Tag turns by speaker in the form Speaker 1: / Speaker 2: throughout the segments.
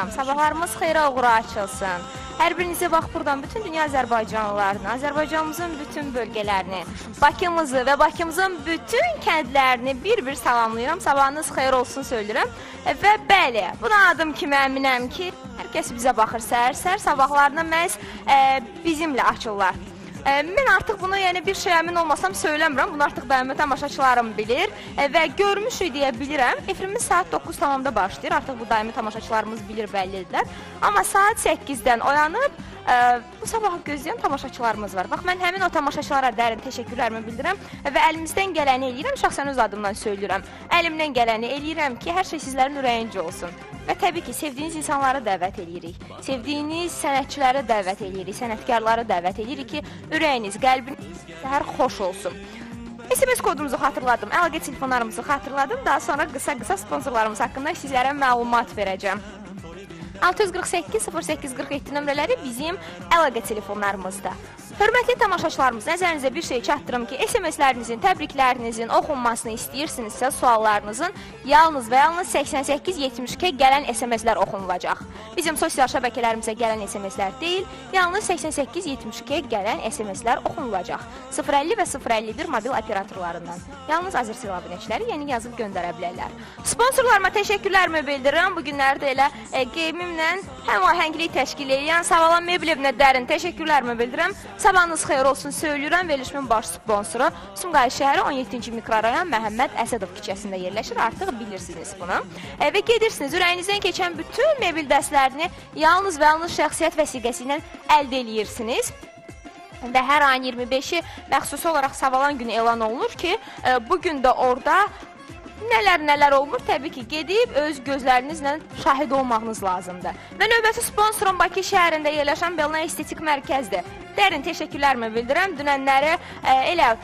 Speaker 1: salamlayıram. Sabahlarımız xeyrə uğra açılsın. Hər birinizə bax buradan bütün dünya Azərbaycanlılarını, Azərbaycanımızın bütün bölgələrini, Bakımızı və Bakımızın bütün kəndlərini bir-bir salamlayıram. Sabahınız xeyir olsun söylürəm. Və bəli, buna adım kimi əminəm ki, hər kəs bizə baxır səhər-səhər sabahlarına məhz e, bizimlə açırlar. E, mən artıq bunu yəni bir şey əmin olmasam söyləmirəm. Bunu artıq daimi tamaşaçılarım bilir e, və görmüşük deyə bilirəm. Efirimiz saat 9 tamamda başlayır. Artıq bu daimi tamaşaçılarımız bilir, bəllidirlər. Amma saat 8-dən oyanıb e, bu sabahı gözləyən tamaşaçılarımız var. Bax mən həmin o tamaşaçılara dərin təşəkkürlərimi bildirirəm və əlimizdən gələni eləyirəm. Şəxsən öz adımdan söyləyirəm. Əlimdən gələni eləyirəm ki, hər şey sizlərin ürəyincə olsun. Və təbii ki, sevdiyiniz insanları dəvət eləyirik. Sevdiyiniz sənətçiləri dəvət eləyirik, sənətkarları dəvət eləyirik ki, ürəyiniz, qəlbiniz hər xoş olsun. SMS kodumuzu xatırladım, əlaqə telefonlarımızı xatırladım. Daha sonra qısa-qısa sponsorlarımız haqqında sizlərə məlumat verəcəm. 648 0847 nömrələri bizim əlaqə telefonlarımızda. Hörmətli tamaşaçılarımız, nəzərinizə bir şey çatdırım ki, SMS-lərinizin, təbriklərinizin oxunmasını istəyirsinizsə, suallarınızın yalnız və yalnız 88-72 gələn SMS-lər oxunulacaq. Bizim sosial şəbəkələrimizə gələn SMS-lər deyil, yalnız 88-72 gələn SMS-lər oxunulacaq. 050 və 051 mobil operatorlarından. Yalnız Azərsil abunəçiləri yeni yazıb göndərə bilərlər. Sponsorlarıma təşəkkürlərimi bildirirəm. Bu günlərdə elə e, geyimimlə həmahənglik təşkil edən Savalan Meblevinə dərin təşəkkürlərimi bildirirəm. Sabahınız xeyir olsun söyləyirəm. Verilişimin baş sponsoru Sumqayıt şəhəri 17-ci mikrorayon Məhəmməd Əsədov küçəsində yerləşir. Artıq bilirsiniz bunu. E, və gedirsiniz ürəyinizdən keçən bütün mebel dəstlərini yalnız və yalnız şəxsiyyət vəsiqəsi ilə əldə eləyirsiniz və hər ayın 25-i məxsusi olaraq Savalan günü elan olunur ki, e, bu gün də orada Nələr nələr olmur? Təbii ki, gedib öz gözlərinizlə şahid olmağınız lazımdır. Və növbəti sponsorum Bakı şəhərində yerləşən Belna Estetik Mərkəzdir. Dərin təşəkkürlərimi bildirirəm. Dünənləri ə, elə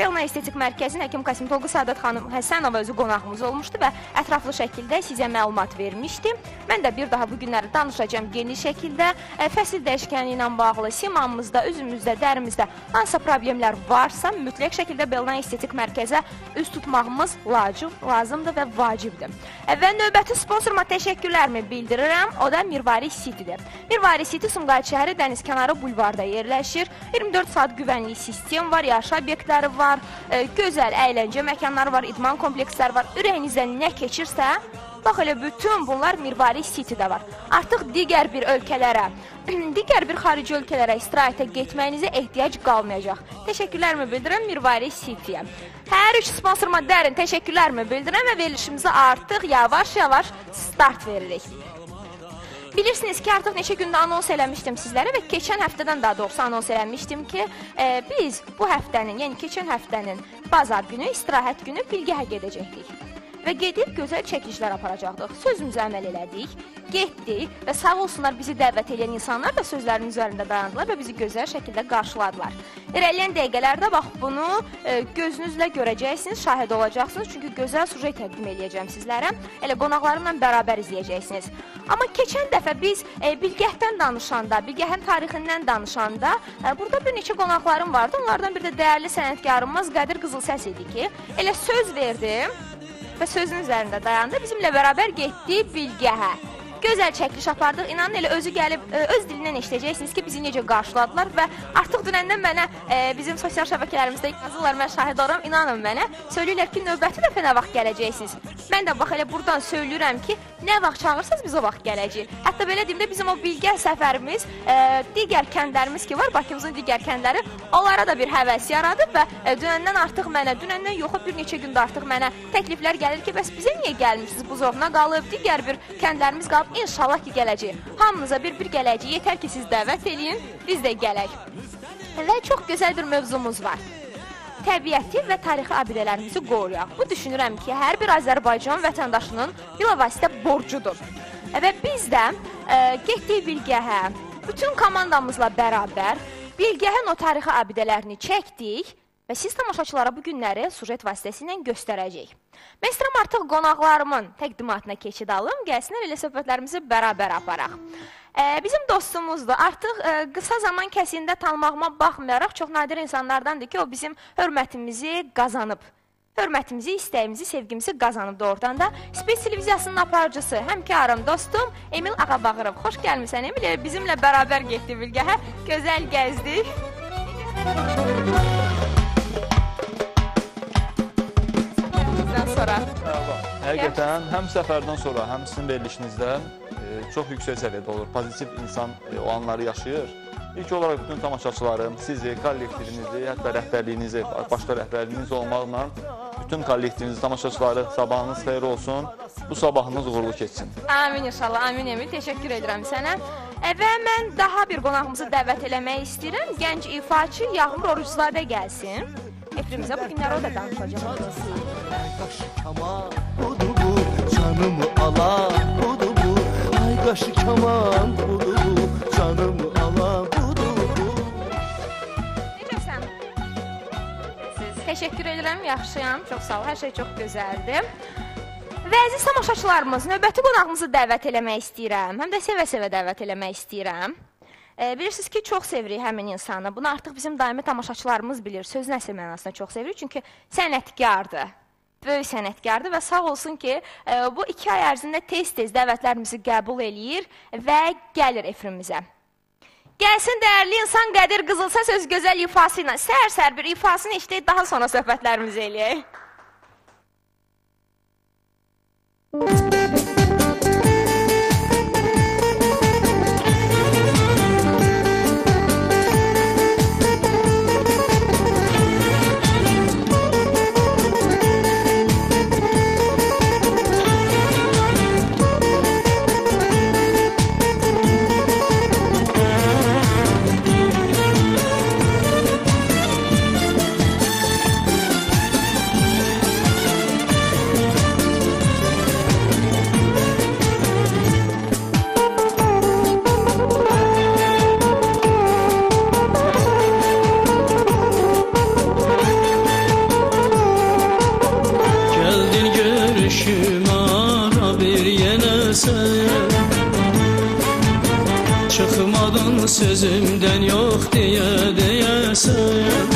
Speaker 1: Belna Estetik Mərkəzinin həkim kosmetoloqu Səadət xanım Həsənova özü qonağımız olmuşdu və ətraflı şəkildə sizə məlumat vermişdim. Mən də bir daha bu günləri danışacağam geniş şəkildə. Ə, Fəsil dəyişkəni ilə bağlı simamızda, üzümüzdə, dərimizdə hansısa problemlər varsa, mütləq şəkildə Belna Estetik Mərkəzə üz tutmağımız lacib, lazımdır və vacibdir. Ə, Və növbəti sponsoruma təşəkkürlərimi bildirirəm. O da Mirvari Citydir. Mirvari City Sumqayıt şəhəri dənizkənarı bulvarda yerləşir. 24 saat güvənlik sistem var, yaşayış obyektləri var, e, gözəl əyləncə məkanları var, idman kompleksləri var. Ürəyinizdən nə keçirsə, bax elə bütün bunlar Mirvari City-də var. Artıq digər bir ölkələrə, digər bir xarici ölkələrə istirahətə getməyinizə ehtiyac qalmayacaq. Təşəkkürlərimi bildirirəm Mirvari City-yə. Hər üç sponsoruma dərin təşəkkürlərimi bildirirəm və verilişimizə artıq yavaş-yavaş start veririk. Bilirsiniz ki, artıq neçə gündə anons eləmişdim sizlərə və keçən həftədən daha doğrusu anons eləmişdim ki, e, biz bu həftənin, yəni keçən həftənin bazar günü, istirahət günü Bilgəhə gedəcəkdik. Və gedib gözəl çəkilişlər aparacaqdıq. Sözümüzə əməl elədik, getdik və sağ olsunlar bizi dəvət edən insanlar da sözlərinin üzərində dayandılar və bizi gözəl şəkildə qarşıladılar. İrəliyən dəqiqələrdə bax bunu e, gözünüzlə görəcəksiniz, şahid olacaqsınız. Çünki gözəl sujet təqdim eləyəcəm sizlərə. Elə qonaqlarımla bərabər izləyəcəksiniz. Amma keçən dəfə biz e, Bilgəhdən danışanda, Bilgəhin tarixindən danışanda, e, burada bir neçə qonaqlarım vardı. Onlardan biri də dəyərli sənətkarımız Qədir Qızılsəs idi ki, elə söz verdim və sözün üzərində dayandı. Bizimlə bərabər getdi Bilgəhə. Gözəl çəkiliş apardıq. İnanın elə özü gəlib ə, öz dilindən eşidəcəksiniz ki, bizi necə qarşıladılar və artıq dünəndən mənə ə, bizim sosial şəbəkələrimizdə yazırlar, mən şahid oluram. İnanın mənə, söyləyirlər ki, növbəti dəfə nə vaxt gələcəksiniz. Mən də bax elə burdan söyləyirəm ki, nə vaxt çağırırsınız biz o vaxt gələcəyik. Hətta belə deyim də bizim o Bilgə səfərimiz, ə, digər kəndlərimiz ki var, Bakımızın digər kəndləri, onlara da bir həvəs yaradıb və ə, dünəndən artıq mənə, dünəndən yox, bir neçə gündə artıq mənə təkliflər gəlir ki, bəs bizə niyə gəlmirsiniz? Bu zoruna qalıb, digər bir kəndlərimiz qalıb. İnşallah ki, gələcək. Hamınıza bir-bir gələcək. Yetər ki, siz dəvət eləyin, biz də gələk. Və çox gözəl bir mövzumuz var. Təbiəti və tarixi abidələrimizi qoruyaq. Bu düşünürəm ki, hər bir Azərbaycan vətəndaşının bilavasitə borcudur. Və biz də ə, getdik Bilgəhə, bütün komandamızla bərabər Bilgəhən o tarixi abidələrini çəkdik və siz tamaşaçılara bu günləri sujet vasitəsilə göstərəcəyik. Mən istəyirəm artıq qonaqlarımın təqdimatına keçid alım, gəlsinlər elə söhbətlərimizi bərabər aparaq. Ə, bizim dostumuzdur. Artıq ə, qısa zaman kəsiyində tanımağıma baxmayaraq çox nadir insanlardandır ki, o bizim hörmətimizi qazanıb. hörmətimizi, istəyimizi, sevgimizi qazanıb doğrudan da Space televiziyasının aparıcısı, həmkarım, dostum Emil Ağabağırov. Xoş gəlmisən Emil. Bizimlə bərabər getdi bilgəhə. Gözəl gəzdik. Səfərimizdən
Speaker 2: Həqiqətən həm səfərdən sonra, həm sizin verilişinizdə e, çox yüksək səviyyədə olur. Pozitiv insan e, o anları yaşayır. İlk olaraq bütün tamaşaçılarım, sizi, kollektivinizi, hətta rəhbərliyinizi, başqa rəhbərliyiniz olmaqla bütün kollektivinizi, tamaşaçıları sabahınız xeyir olsun. Bu sabahınız uğurlu keçsin.
Speaker 1: Amin inşallah. Amin Emil. Təşəkkür edirəm sənə. E, Və mən daha bir qonağımızı dəvət eləmək istəyirəm. Gənc ifaçı Yağmur Oruczadə gəlsin. Efrimizə bu günlər o da danışacaq.
Speaker 3: Qaşı kaman budu bu canımı ala budu bu Ay qaşı kaman budu bu canımı ala budu bu
Speaker 1: Necəsən? Təşəkkür edirəm, yaxşıyam. Çox sağ ol. Hər şey çox gözəldir. Və əziz tamaşaçılarımız, növbəti qonağımızı dəvət eləmək istəyirəm. Həm də sevə-sevə dəvət eləmək istəyirəm. E, bilirsiniz ki, çox sevirik həmin insanı. Bunu artıq bizim daimi tamaşaçılarımız bilir. Sözün əsl mənasında çox sevirik, çünki sənətkardır. Böyük sənətkardır və sağ olsun ki, e, bu iki ay ərzində tez-tez dəvətlərimizi qəbul eləyir və gəlir efrimizə. Gəlsin dəyərli insan Qədir Qızılsa söz gözəl ifası ilə səhər-səhər bir ifasını işləyib daha sonra söhbətlərimizi eləyək.
Speaker 4: Gəldin Çıxmadın sözümdən yox deyə deyəsən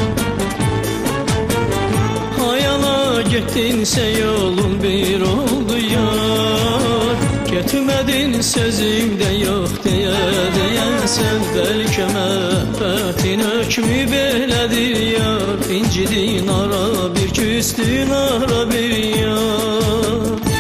Speaker 4: Hayala getdinsə yolun bir oldu yar Getmədin sözümdən yox deyə deyəsən Bəlkə məhbətin hökmü belədir yar İncidin ara bir küstün ara bir yar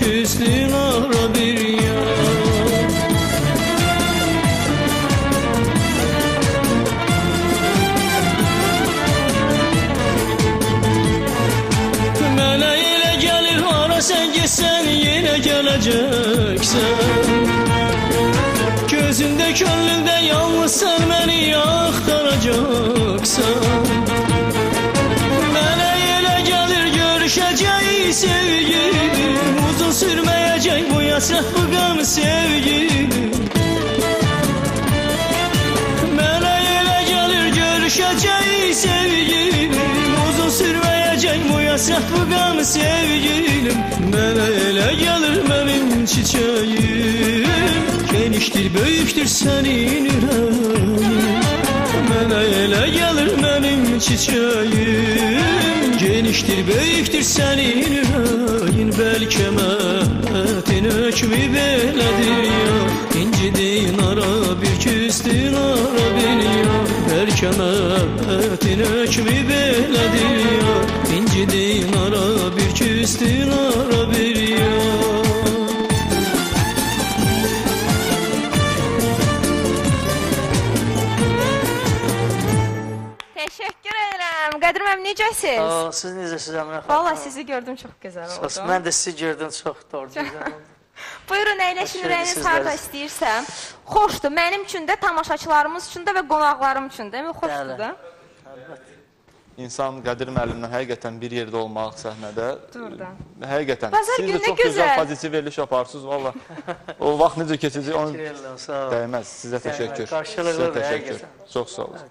Speaker 4: küstün ara bir ya Mənə elə gəlir hara sən getsən yenə gələcəksən Gözündə könlündə yalnız sən məni axtaracaqsan Mənə elə gəlir görüşəcək sevgilim Uzun sürməyəcək bu yasrət bu qəm sevgilim. Mənə elə gəlir görüşəcək sevgilim. Uzun sürməyəcək bu yasrət bu qəm sevgilim. Mənə elə gəlir mənim çiçəyim Genişdir, böyükdür sənin ürəyin Mənə elə gəlir mənim çiçəyim Genişdir, böyükdür sənin ürəyin Bəlkə məhətin hökmü belədir ya İncidin ara bir küstün ara bir ya Bəlkə məhətin hökmü belədir ya İncidin ara bir küstün ara bir ya
Speaker 1: Təşəkkür edirəm. Qədir müəllim necəsiz?
Speaker 5: Siz necəsiz Əminə xanım?
Speaker 1: Valla sizi gördüm çox gözəl oldu.
Speaker 5: Mən də sizi gördüm çox doğru gözəl oldu.
Speaker 1: Buyurun əyləşin, ürəyiniz harda
Speaker 5: sizlər.
Speaker 1: istəyirsən. Xoşdur. Mənim üçün də, tamaşaçılarımız üçün də və qonaqlarım üçün də. Xoşdur
Speaker 5: Bəli.
Speaker 1: da.
Speaker 2: İnsan Qədir müəllimlə həqiqətən bir yerdə olmaq səhnədə
Speaker 1: Doğrudan.
Speaker 2: həqiqətən
Speaker 1: Bazar
Speaker 2: siz də
Speaker 1: günü
Speaker 2: çox
Speaker 1: gözəl.
Speaker 2: gözəl pozitiv veriliş aparırsınız valla. o vaxt necə keçəcək onu dəyməz. Sizə təşəkkür.
Speaker 5: Qarşılıqlı
Speaker 2: təşəkkür.
Speaker 5: həqiqətən.
Speaker 2: Çox sağ olun.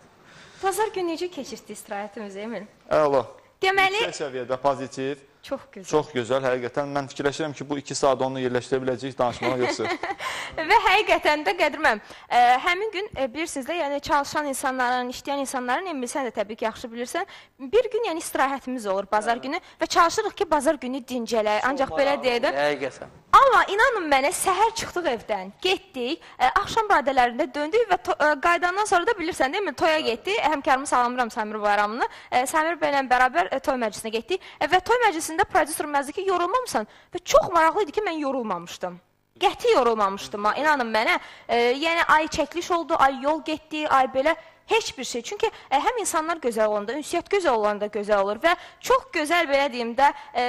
Speaker 1: Bazar günü necə keçirdi istirahətimiz Emil?
Speaker 2: Əla.
Speaker 1: Deməli,
Speaker 2: Yüksək səviyyədə pozitiv,
Speaker 1: çox gözəl.
Speaker 2: çox gözəl. Həqiqətən mən fikirləşirəm ki, bu 2 saat onu yerləşdirə biləcəyik danışmağa yoxsa.
Speaker 1: Və həqiqətən də qədirməm. Ə, həmin gün e, bilirsiniz də, yəni çalışan insanların, işləyən insanların, Emil sən də təbii ki, yaxşı bilirsən, bir gün yəni istirahətimiz olur bazar günü və çalışırıq ki, bazar günü dincələk. Ancaq belə deyə də
Speaker 5: Həqiqətən.
Speaker 1: Amma inanın mənə, səhər çıxdıq evdən, getdik, ə, axşam radələrində döndük və ə, qayıdandan sonra da bilirsən, deyilmi, toya getdik. Həmkarımı salamlayıram Səmir Bayramını. Ə, Səmir bəylə bərabər ə, toy məclisinə getdik ə, və toy məclisində prodüser məzdi ki, yorulmamısan və çox maraqlı idi ki, mən yorulmamışdım. Qəti yorulmamışdım ha, inanın mənə. E, yəni ay çəkiliş oldu, ay yol getdi, ay belə heç bir şey. Çünki e, həm insanlar gözəl olanda, ünsiyyət gözəl olanda gözəl olur və çox gözəl belə deyim də, e,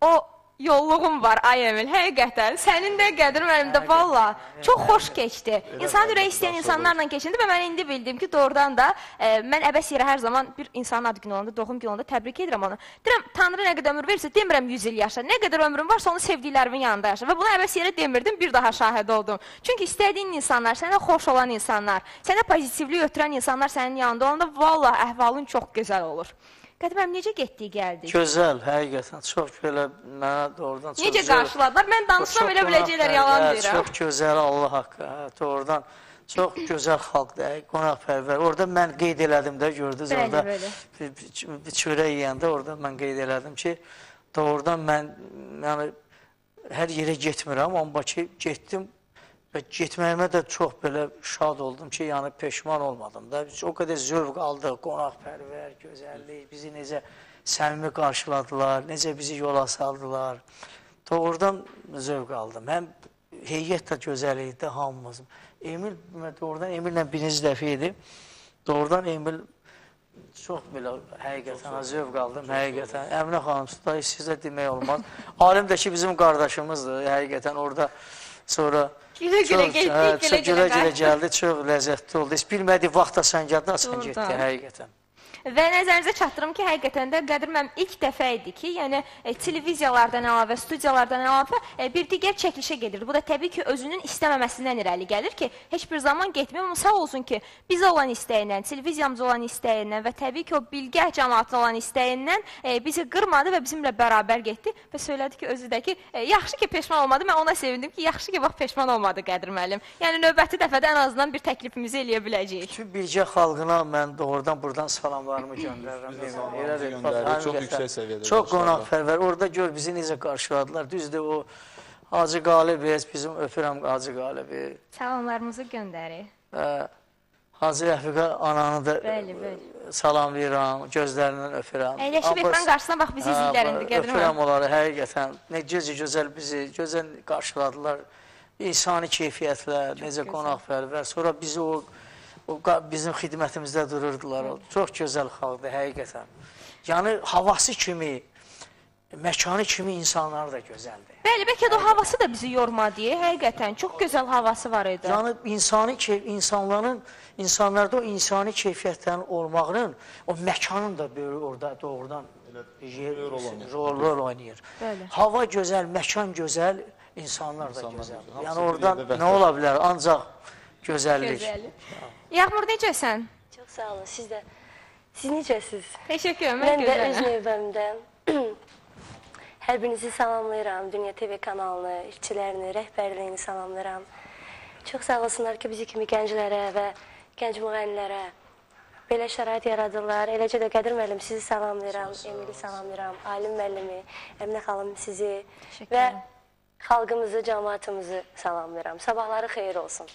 Speaker 1: o yolluğum var ay Emil, həqiqətən. Sənin də Qədir mənim də valla çox xoş keçdi. İnsan ürəyi istəyən insanlarla keçindi və mən indi bildim ki, doğrudan da e, mən əbəs yerə hər zaman bir insanın ad günü olanda, doğum günü olanda təbrik edirəm onu. Deyirəm, Tanrı nə qədər ömür verirsə, demirəm 100 il yaşa. Nə qədər ömrüm varsa onu sevdiklərimin yanında yaşa. Və bunu əbəs yerə demirdim, bir daha şahid oldum. Çünki istədiyin insanlar, sənə xoş olan insanlar, sənə pozitivlik ötürən insanlar sənin yanında olanda valla əhvalın çox gözəl olur. Qədiməm necə getdik, gəldik?
Speaker 5: Gözəl, həqiqətən çox belə mənə doğrudan çox
Speaker 1: Necə
Speaker 5: gözəl-
Speaker 1: qarşıladılar? Mən danışsam elə biləcəklər yalan
Speaker 5: qonaqpərvər,
Speaker 1: deyirəm.
Speaker 5: Çox gözəl Allah haqqı, hə, doğrudan çox gözəl xalqdır, hə, qonaqpərvər. Orada mən qeyd elədim də, gördünüz orada çörək yeyəndə orada mən qeyd elədim ki, doğrudan mən yəni hər yerə getmirəm, amma ki getdim və getməyimə də çox belə şad oldum ki, yəni peşman olmadım da. Biz o qədər zövq aldıq, qonaqpərvər, gözəllik, bizi necə səmimi qarşıladılar, necə bizi yola saldılar. Doğrudan zövq aldım. Həm heyət də gözəl idi hamımız. Emil doğrudan Emillə birinci dəfə idi. Doğrudan Emil çox belə həqiqətən zövq aldım, həqiqətən. Əminə xanım, sizə demək olmaz. Alim də ki, bizim qardaşımızdır, həqiqətən orada sonra
Speaker 1: Gülə-gülə
Speaker 5: çox-
Speaker 1: getdik,
Speaker 5: çox
Speaker 1: gülə-gülə
Speaker 5: gülə-gülə
Speaker 1: qayıtdıq.
Speaker 5: gəldi, çox ləzzətli oldu. Heç bilmədik vaxtda sən gəldin, asan
Speaker 1: Doğrudan.
Speaker 5: getdi, həqiqətən.
Speaker 1: Və nəzərinizə çatdırım ki, həqiqətən də Qədir mənim ilk dəfə idi ki, yəni e, televiziyalardan əlavə, studiyalardan əlavə e, bir digər çəkilişə gedirdi. Bu da təbii ki, özünün istəməməsindən irəli gəlir ki, heç bir zaman getməyim, amma sağ olsun ki, bizə olan istəyindən, televiziyamıza olan istəyindən və təbii ki, o bilgə cəmaatına olan istəyindən e, bizi qırmadı və bizimlə bərabər getdi və söylədi ki, özü də ki, e, yaxşı ki, peşman olmadı. Mən ona sevindim ki, yaxşı ki, bax peşman olmadı Qədir müəllim. Yəni növbəti dəfədə ən azından bir təklifimizi eləyə biləcəyik.
Speaker 5: Bütün Bilgə xalqına mən doğrudan buradan salamlarımı göndərirəm. Elədir,
Speaker 2: göndərir, çox yüksək səviyyədə
Speaker 5: Çox qonaqpərvər. Orada gör bizi necə qarşıladılar. Düzdür o Hacı Qalib, bizim öpürəm Hacı Qalibi.
Speaker 1: Salamlarımızı göndərik.
Speaker 5: Və Hacı Rəfiqə ananı da
Speaker 1: Bəli, bəli.
Speaker 5: salamlayıram, gözlərindən öpürəm.
Speaker 1: Əyləşib ekran qarşısına bax bizi
Speaker 5: Hə,
Speaker 1: izləyirlər indi Qədir
Speaker 5: Öpürəm onları həqiqətən. Necə gözəl bizi, gözəl qarşıladılar. İnsani keyfiyyətlə, necə qonaqpərvər. Sonra bizi o o bizim xidmətimizdə dururdular. O Çox gözəl xalqdır həqiqətən. Yəni havası kimi, məkanı kimi insanlar da gözəldir.
Speaker 1: Bəli, bəlkə də o havası da bizi yormadı. Həqiqətən çox gözəl havası var idi.
Speaker 5: Yəni insani insanların insanlarda o insani keyfiyyətlərin olmağının o məkanın da böyle orada doğrudan yer, rol, rol oynayır.
Speaker 1: Bəli.
Speaker 5: Hava gözəl, məkan gözəl, insanlar da gözəl. Yəni oradan nə ola bilər? Ancaq gözəllik.
Speaker 1: Gözəl. Yağmur necəsən?
Speaker 6: Çox sağ olun. Siz də Siz necəsiz?
Speaker 1: Təşəkkür edirəm.
Speaker 6: Mən
Speaker 1: Mən
Speaker 6: də öz
Speaker 1: gözələm.
Speaker 6: növbəmdə hər birinizi salamlayıram. Dünya TV kanalını, işçilərini, rəhbərliyini salamlayıram. Çox sağ olsunlar ki, bizi kimi gənclərə və gənc müğənnilərə belə şərait yaradırlar. Eləcə də Qədir müəllim sizi salamlayıram, Emili salamlayıram, Alim müəllimi, Əminə xanım sizi və xalqımızı, cəmaatımızı salamlayıram. Sabahları xeyir olsun.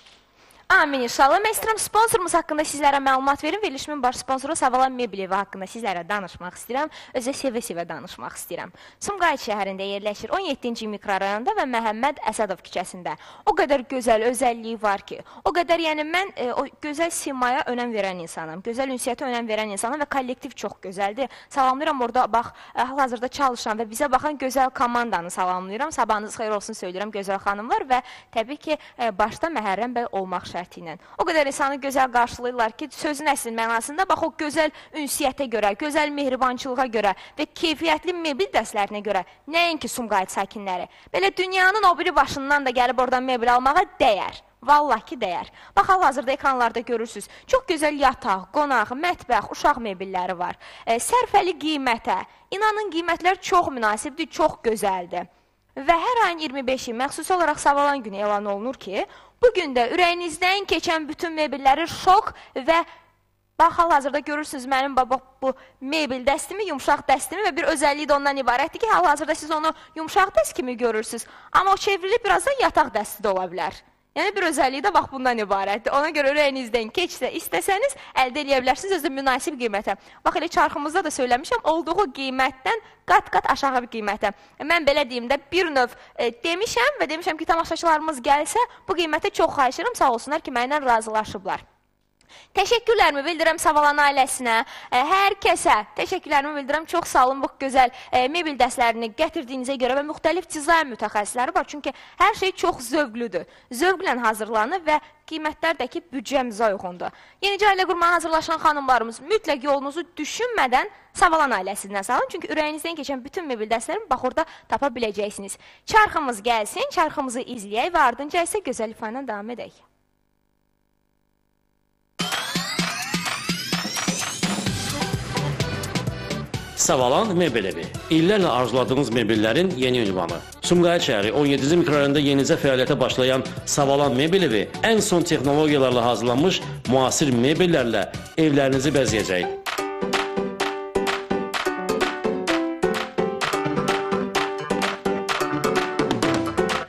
Speaker 1: Amin inşallah. Mən istəyirəm sponsorumuz haqqında sizlərə məlumat verim. Verilişimin baş sponsoru Savalan Mebel evi haqqında sizlərə danışmaq istəyirəm. Özə sevə-sevə danışmaq istəyirəm. Sumqayıt şəhərində yerləşir. 17-ci mikrorayonda və Məhəmməd Əsədov küçəsində. O qədər gözəl özəlliyi var ki, o qədər yəni mən e, o gözəl simaya önəm verən insanam. Gözəl ünsiyyətə önəm verən insanam və kollektiv çox gözəldir. Salamlayıram orada bax e, hal-hazırda çalışan və bizə baxan gözəl komandanı salamlayıram. Sabahınız xeyir olsun söyləyirəm gözəl xanımlar və təbii ki, e, başda Məhərrəm bəy olmaq şərti ilə. O qədər insanı gözəl qarşılayırlar ki, sözün əsl mənasında bax o gözəl ünsiyyətə görə, gözəl mehribançılığa görə və keyfiyyətli mebel dəstlərinə görə nəinki Sumqayıt sakinləri. Belə dünyanın o biri başından da gəlib oradan mebel almağa dəyər. Vallah ki, dəyər. Bax, hal-hazırda ekranlarda görürsüz. Çox gözəl yataq, qonaq, mətbəx, uşaq mebelləri var. E, sərfəli qiymətə. İnanın, qiymətlər çox münasibdir, çox gözəldir. Və hər ayın 25-i məxsusi olaraq Savalan günü elan olunur ki, bu gün də ürəyinizdən keçən bütün mebelləri şok və bax hal-hazırda görürsünüz mənim baba bu mebel dəstimi, yumşaq dəstimi və bir özəlliyi də ondan ibarətdir ki, hal-hazırda siz onu yumşaq dəst kimi görürsünüz, amma o çevrilib birazdan yataq dəsti də ola bilər. Yəni bir özəlliyi də bax bundan ibarətdir. Ona görə ürəyinizdən keçsə, istəsəniz əldə edə bilərsiniz özü münasib qiymətə. Bax elə çarxımızda da söyləmişəm, olduğu qiymətdən qat-qat aşağı bir qiymətə. Mən belə deyim də bir növ e, demişəm və demişəm ki, tamaşaçılarımız gəlsə, bu qiymətə çox xahiş edirəm, sağ olsunlar ki, mənimlə razılaşıblar. Təşəkkürlərimi bildirirəm Savalan ailəsinə, ə, hər kəsə təşəkkürlərimi bildirirəm. Çox sağ olun bu gözəl ə, mebel dəstlərini gətirdiyinizə görə və müxtəlif dizayn mütəxəssisləri var. Çünki hər şey çox zövqlüdür. Zövqlə hazırlanır və qiymətlər də ki, büdcəmizə uyğundur. Yenicə ailə qurmağa hazırlaşan xanımlarımız mütləq yolunuzu düşünmədən Savalan ailəsindən salın. Çünki ürəyinizdən keçən bütün mebel dəstlərini bax orada tapa biləcəksiniz. Çarxımız gəlsin, çarxımızı izləyək və ardınca isə gözəl ifadə davam edək.
Speaker 7: Savalan Mebel evi. İllərlə arzuladığınız mebellərin yeni ünvanı. Sumqayıt şəhəri 17-ci mikrorayonda yenicə fəaliyyətə başlayan Savalan Mebel evi ən son texnologiyalarla hazırlanmış müasir mebellərlə evlərinizi bəzəyəcək.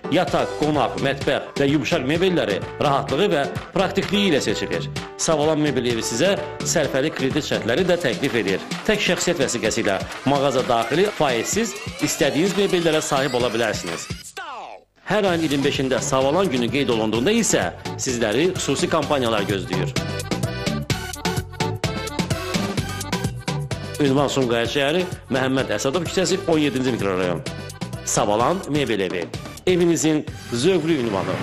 Speaker 7: Yataq, qonaq, mətbəx və yumşaq mebelləri rahatlığı və praktikliyi ilə seçilir. Savalan mebel evi sizə sərfəli kredit şərtləri də təklif edir. Tək şəxsiyyət vəsiqəsi ilə mağaza daxili faizsiz istədiyiniz mebellərə sahib ola bilərsiniz. Hər ayın 25-də Savalan günü qeyd olunduğunda isə sizləri xüsusi kampaniyalar gözləyir. Ünvan Sumqayıt şəhəri, Məhəmməd Əsədov küçəsi 17-ci mikrorayon. Savalan Mebel evi. Evinizin zövqlü ünvanı.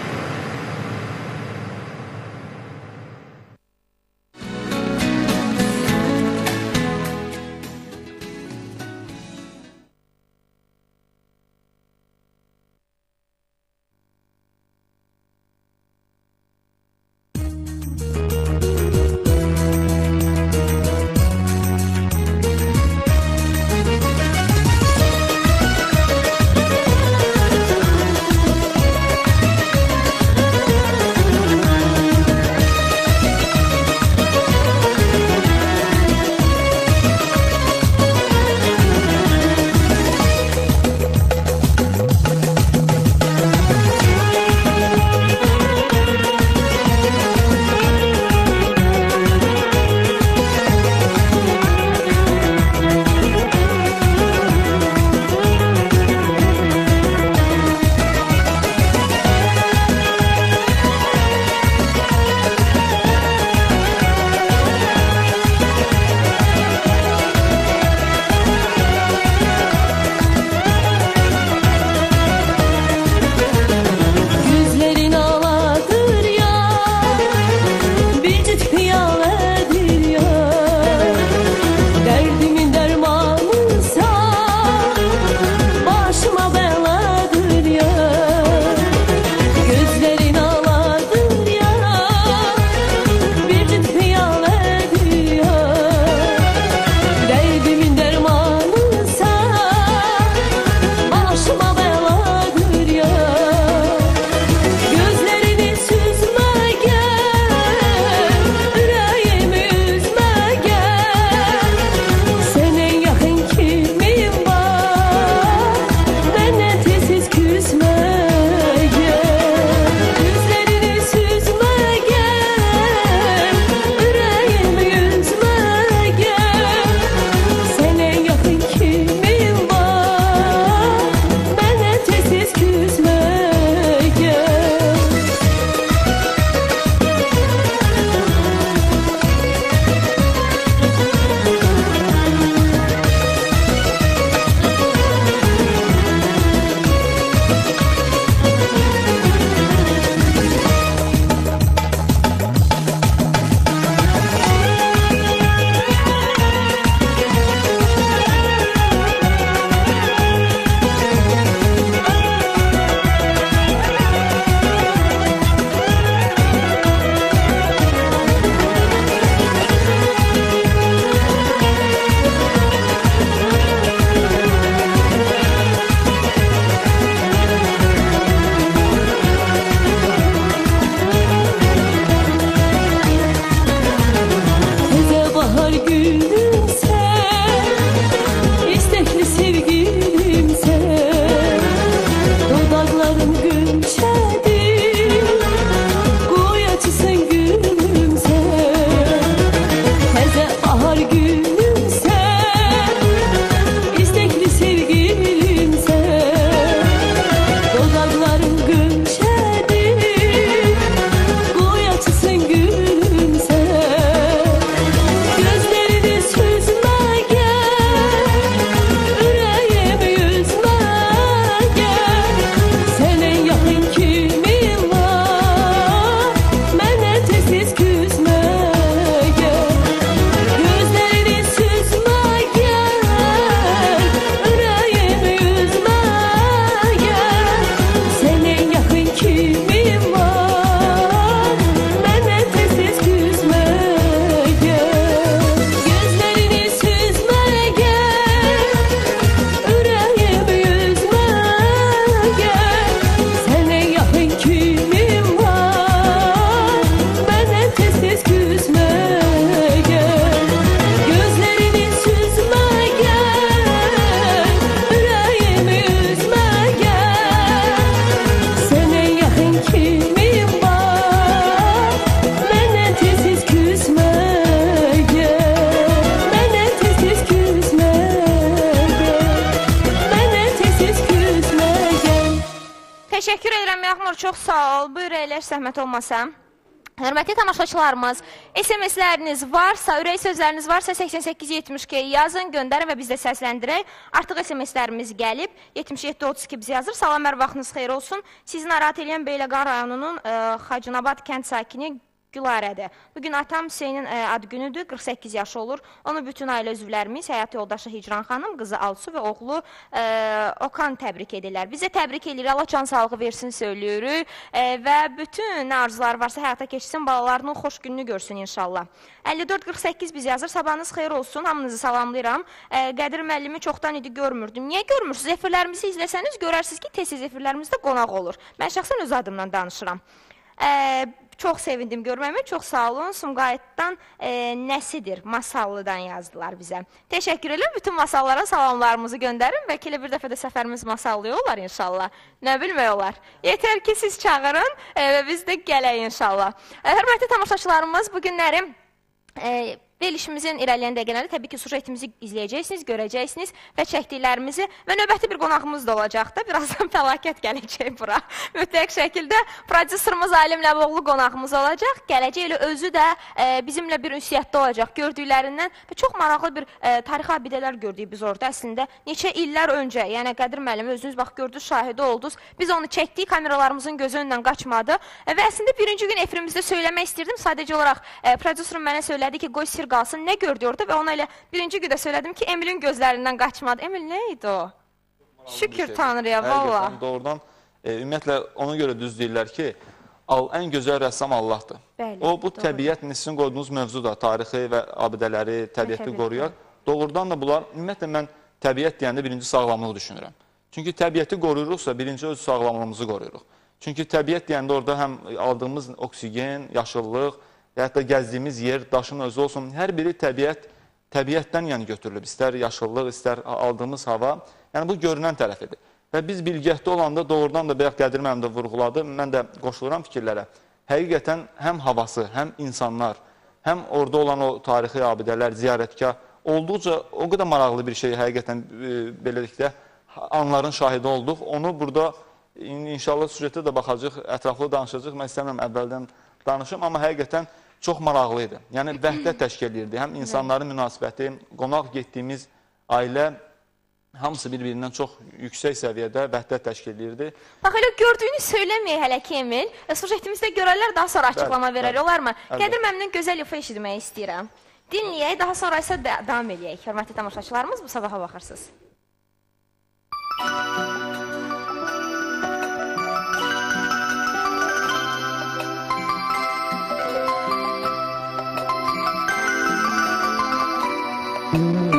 Speaker 1: Zəhmət olmasa. Hörmətli tamaşaçılarımız, SMS-ləriniz varsa, ürək sözləriniz varsa 8872 yazın, göndərin və biz də səsləndirək. Artıq SMS-lərimiz gəlib. 7732 bizə yazır. Salam, hər vaxtınız xeyir olsun. Sizi narahat edən Beyləqan rayonunun ə, Xacınabad kənd sakini Gülarədir. Bugün atam Hüseynin ə, ad günüdür, 48 yaşı olur. Onu bütün ailə üzvlərimiz, həyat yoldaşı Hicran xanım, qızı Alsu və oğlu ə, Okan təbrik edirlər. Bizə təbrik edirik, Allah can sağlığı versin söyləyirik ə, və bütün nə arzular varsa həyata keçsin, balalarının xoş gününü görsün inşallah. 54-48 biz yazır, sabahınız xeyir olsun, hamınızı salamlayıram. Ə, Qədir müəllimi çoxdan idi görmürdüm. Niyə görmürsünüz? Efirlərimizi izləsəniz görərsiniz ki, tez-tez efirlərimizdə qonaq olur. Mən şəxsən öz adımdan danışıram. Ə, çox sevindim görməyimə. Çox sağ olun. Sumqayıtdan e, Nəsidir, Masallıdan yazdılar bizə. Təşəkkür edirəm. Bütün masallara salamlarımızı göndərin. Bəlkə elə bir dəfə də səfərimiz masallıya olar inşallah. Nə bilmək olar. Yetər ki siz çağırın e, və biz də gələk inşallah. E, hörmətli tamaşaçılarımız, bu günləri e, Verilişimizin irəliləyən dəqiqələrində təbii ki, sujetimizi izləyəcəksiniz, görəcəksiniz və çəkdiklərimizi və növbəti bir qonağımız da olacaq da. Birazdan fəlakət gələcək bura. Mütləq şəkildə prodüserimiz Alim Ləboğlu qonağımız olacaq. Gələcək elə özü də e, bizimlə bir ünsiyyətdə olacaq. Gördüklərindən və çox maraqlı bir e, tarixi abidələr gördük biz orada. Əslində neçə illər öncə, yəni Qədir müəllim özünüz bax gördünüz, şahidi oldunuz. Biz onu çəkdik, kameralarımızın gözü önündən qaçmadı. E, və əslində birinci gün efirimizdə söyləmək istirdim. Sadəcə olaraq e, prodüserim mənə söylədi ki, qoy sir qalsın. Nə gördü orada və ona elə birinci gündə söylədim ki, Emilin gözlərindən qaçmadı. Emil nə idi o? Şükür Tanrıya, valla.
Speaker 2: Doğrudan e, ümumiyyətlə ona görə düz deyirlər ki, al, ən gözəl rəssam Allahdır.
Speaker 1: Bəli,
Speaker 2: o bu
Speaker 1: doğru.
Speaker 2: təbiət sizin qoyduğunuz mövzu da tarixi və abidələri, təbiəti
Speaker 1: Təbiət,
Speaker 2: qoruyar. Doğrudan da bunlar ümumiyyətlə mən təbiət deyəndə birinci sağlamlıq düşünürəm. Çünki təbiəti qoruyuruqsa birinci öz sağlamlığımızı qoruyuruq. Çünki təbiət deyəndə orada həm aldığımız oksigen, yaşıllıq, və hətta gəzdiyimiz yer, daşın özü olsun, hər biri təbiət təbiətdən yəni götürülüb. İstər yaşıllıq, istər aldığımız hava. Yəni bu görünən tərəfidir. Və biz bilgiyyətdə olanda doğrudan da bayaq Qədir müəllim də vurğuladı. Mən də qoşuluram fikirlərə. Həqiqətən həm havası, həm insanlar, həm orada olan o tarixi abidələr, ziyarətkar olduqca o qədər maraqlı bir şey həqiqətən e, beləliklə anların şahidi olduq. Onu burada in- inşallah süjetdə də baxacağıq, ətraflı danışacağıq. Mən istəmirəm əvvəldən danışım, amma həqiqətən çox maraqlı idi. Yəni vəhdət təşkil edirdi. Həm insanların münasibəti, qonaq getdiyimiz ailə hamısı bir-birindən çox yüksək səviyyədə vəhdət təşkil edirdi.
Speaker 1: Bax elə gördüyünü söyləməyək hələ ki Emil. Sujetimizdə görərlər daha sonra açıqlama
Speaker 2: Bəli,
Speaker 1: verər,
Speaker 2: bəli.
Speaker 1: olarmı?
Speaker 2: Əlbəttə.
Speaker 1: Qədir müəllimdən gözəl ifa eşitmək istəyirəm. Dinləyək, daha sonra isə da- davam eləyək. Hörmətli tamaşaçılarımız, bu sabaha baxırsınız.
Speaker 4: Sevgi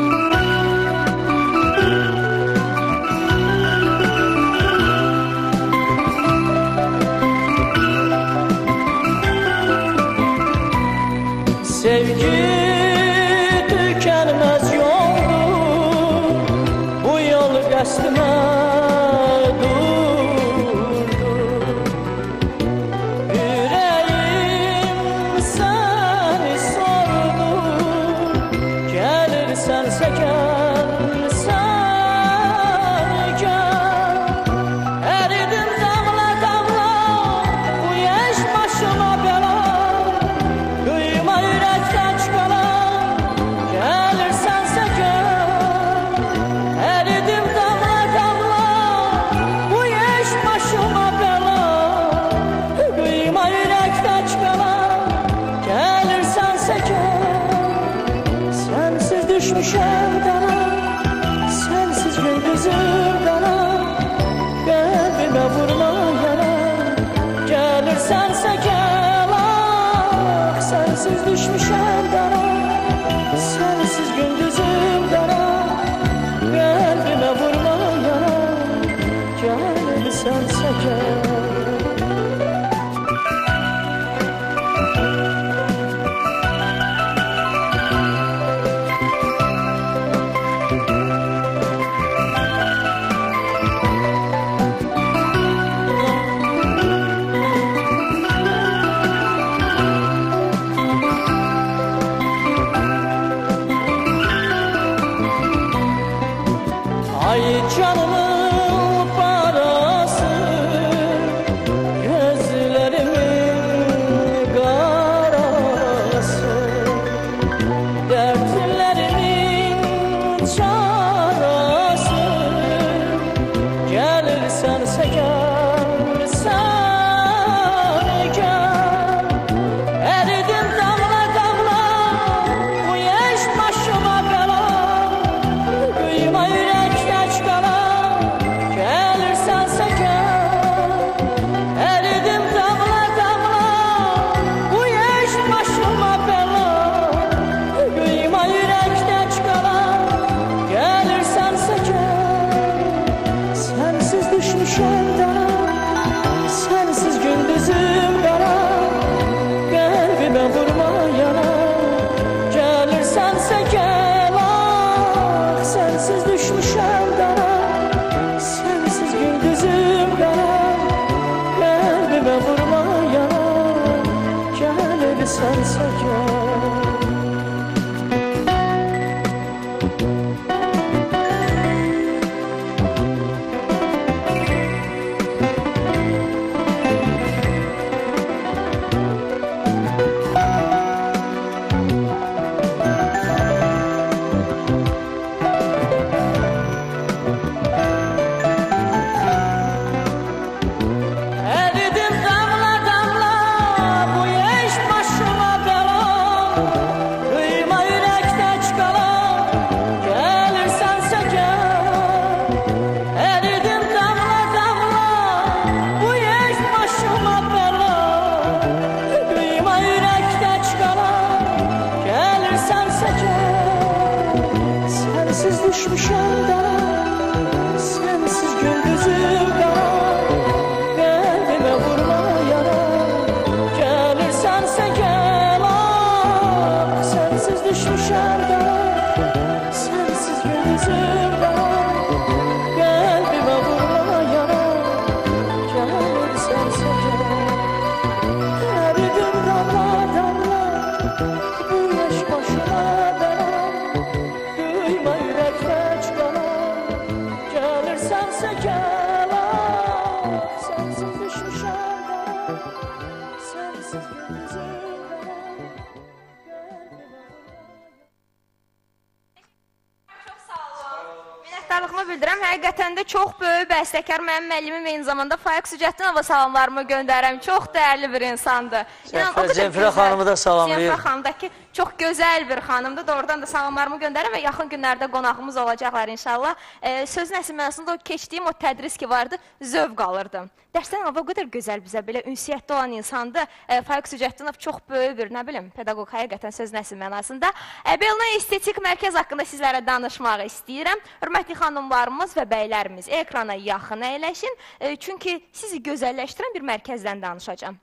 Speaker 1: bəstəkar mənim müəllimim eyni zamanda Faiq Sücətdinova salamlarımı göndərirəm. Çox dəyərli bir insandır.
Speaker 5: Zəfirə
Speaker 1: gözəl-
Speaker 5: xanımı da salamlayır.
Speaker 1: Zəfirə xanım da ki, çox gözəl bir xanımdır. Doğrudan da salamlarımı göndərirəm və yaxın günlərdə qonağımız olacaqlar inşallah. E, sözün əsl mənasında o keçdiyim o tədris ki vardı, zövq alırdım. Dərsdən əlavə o qədər gözəl bizə belə ünsiyyətli olan insandır. E, Faiq Sücətdinov çox böyük bir, nə bilim, pedaqoq həqiqətən sözün əsl mənasında. E, Belna Estetik Mərkəz haqqında sizlərə danışmaq istəyirəm. Hörmətli xanımlarımız və bəylərimiz, ekrana yaxın əyləşin. E, çünki sizi gözəlləşdirən bir mərkəzdən danışacağam.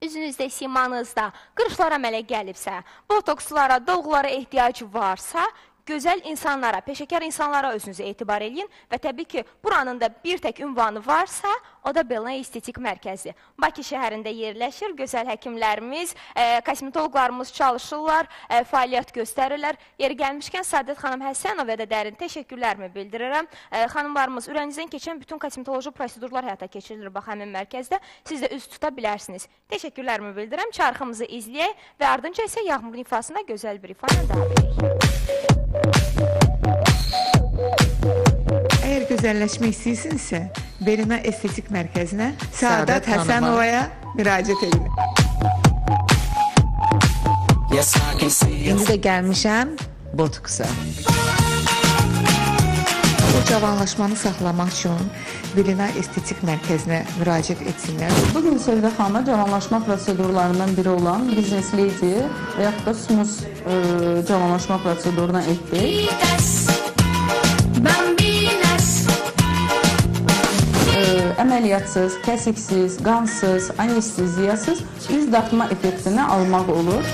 Speaker 1: Üzünüzdə, simanızda qırışlar əmələ gəlibsə, botokslara, dolğulara ehtiyac varsa, gözəl insanlara, peşəkar insanlara özünüzü etibar edin və təbii ki, buranın da bir tək ünvanı varsa, o da Belna Estetik Mərkəzi. Bakı şəhərində yerləşir. Gözəl həkimlərimiz, e, kosmetoloqlarımız çalışırlar, e, fəaliyyət göstərirlər. Yeri gəlmişkən Sadət xanım Həsənovə də dərin təşəkkürlərimi bildirirəm. E, xanımlarımız ürəyinizdən keçən bütün kosmetoloji prosedurlar həyata keçirilir bax həmin mərkəzdə. Siz də üz tuta bilərsiniz. Təşəkkürlərimi bildirirəm. Çarxımızı izləyək və ardınca isə yağmurun ifasına gözəl bir ifa ilə davam edək.
Speaker 8: Əgər gözəlləşmək istəyirsinizsə, Belina Estetik Mərkəzinə
Speaker 9: Səadət.
Speaker 8: Həsənovaya müraciət edin.
Speaker 9: İndi də gəlmişəm botoksa.
Speaker 8: Bu cavanlaşmanı saxlamaq üçün Belina Estetik Mərkəzinə müraciət etsinlər.
Speaker 10: Bu gün Sevdə xanıma cavanlaşma prosedurlarından biri olan Business Lady və yaxud da Smooth e, cavanlaşma proseduruna etdik. Əməliyyatsız, kəsiksiz, qansız, anesteziyasız üz dartma effektini almaq olur.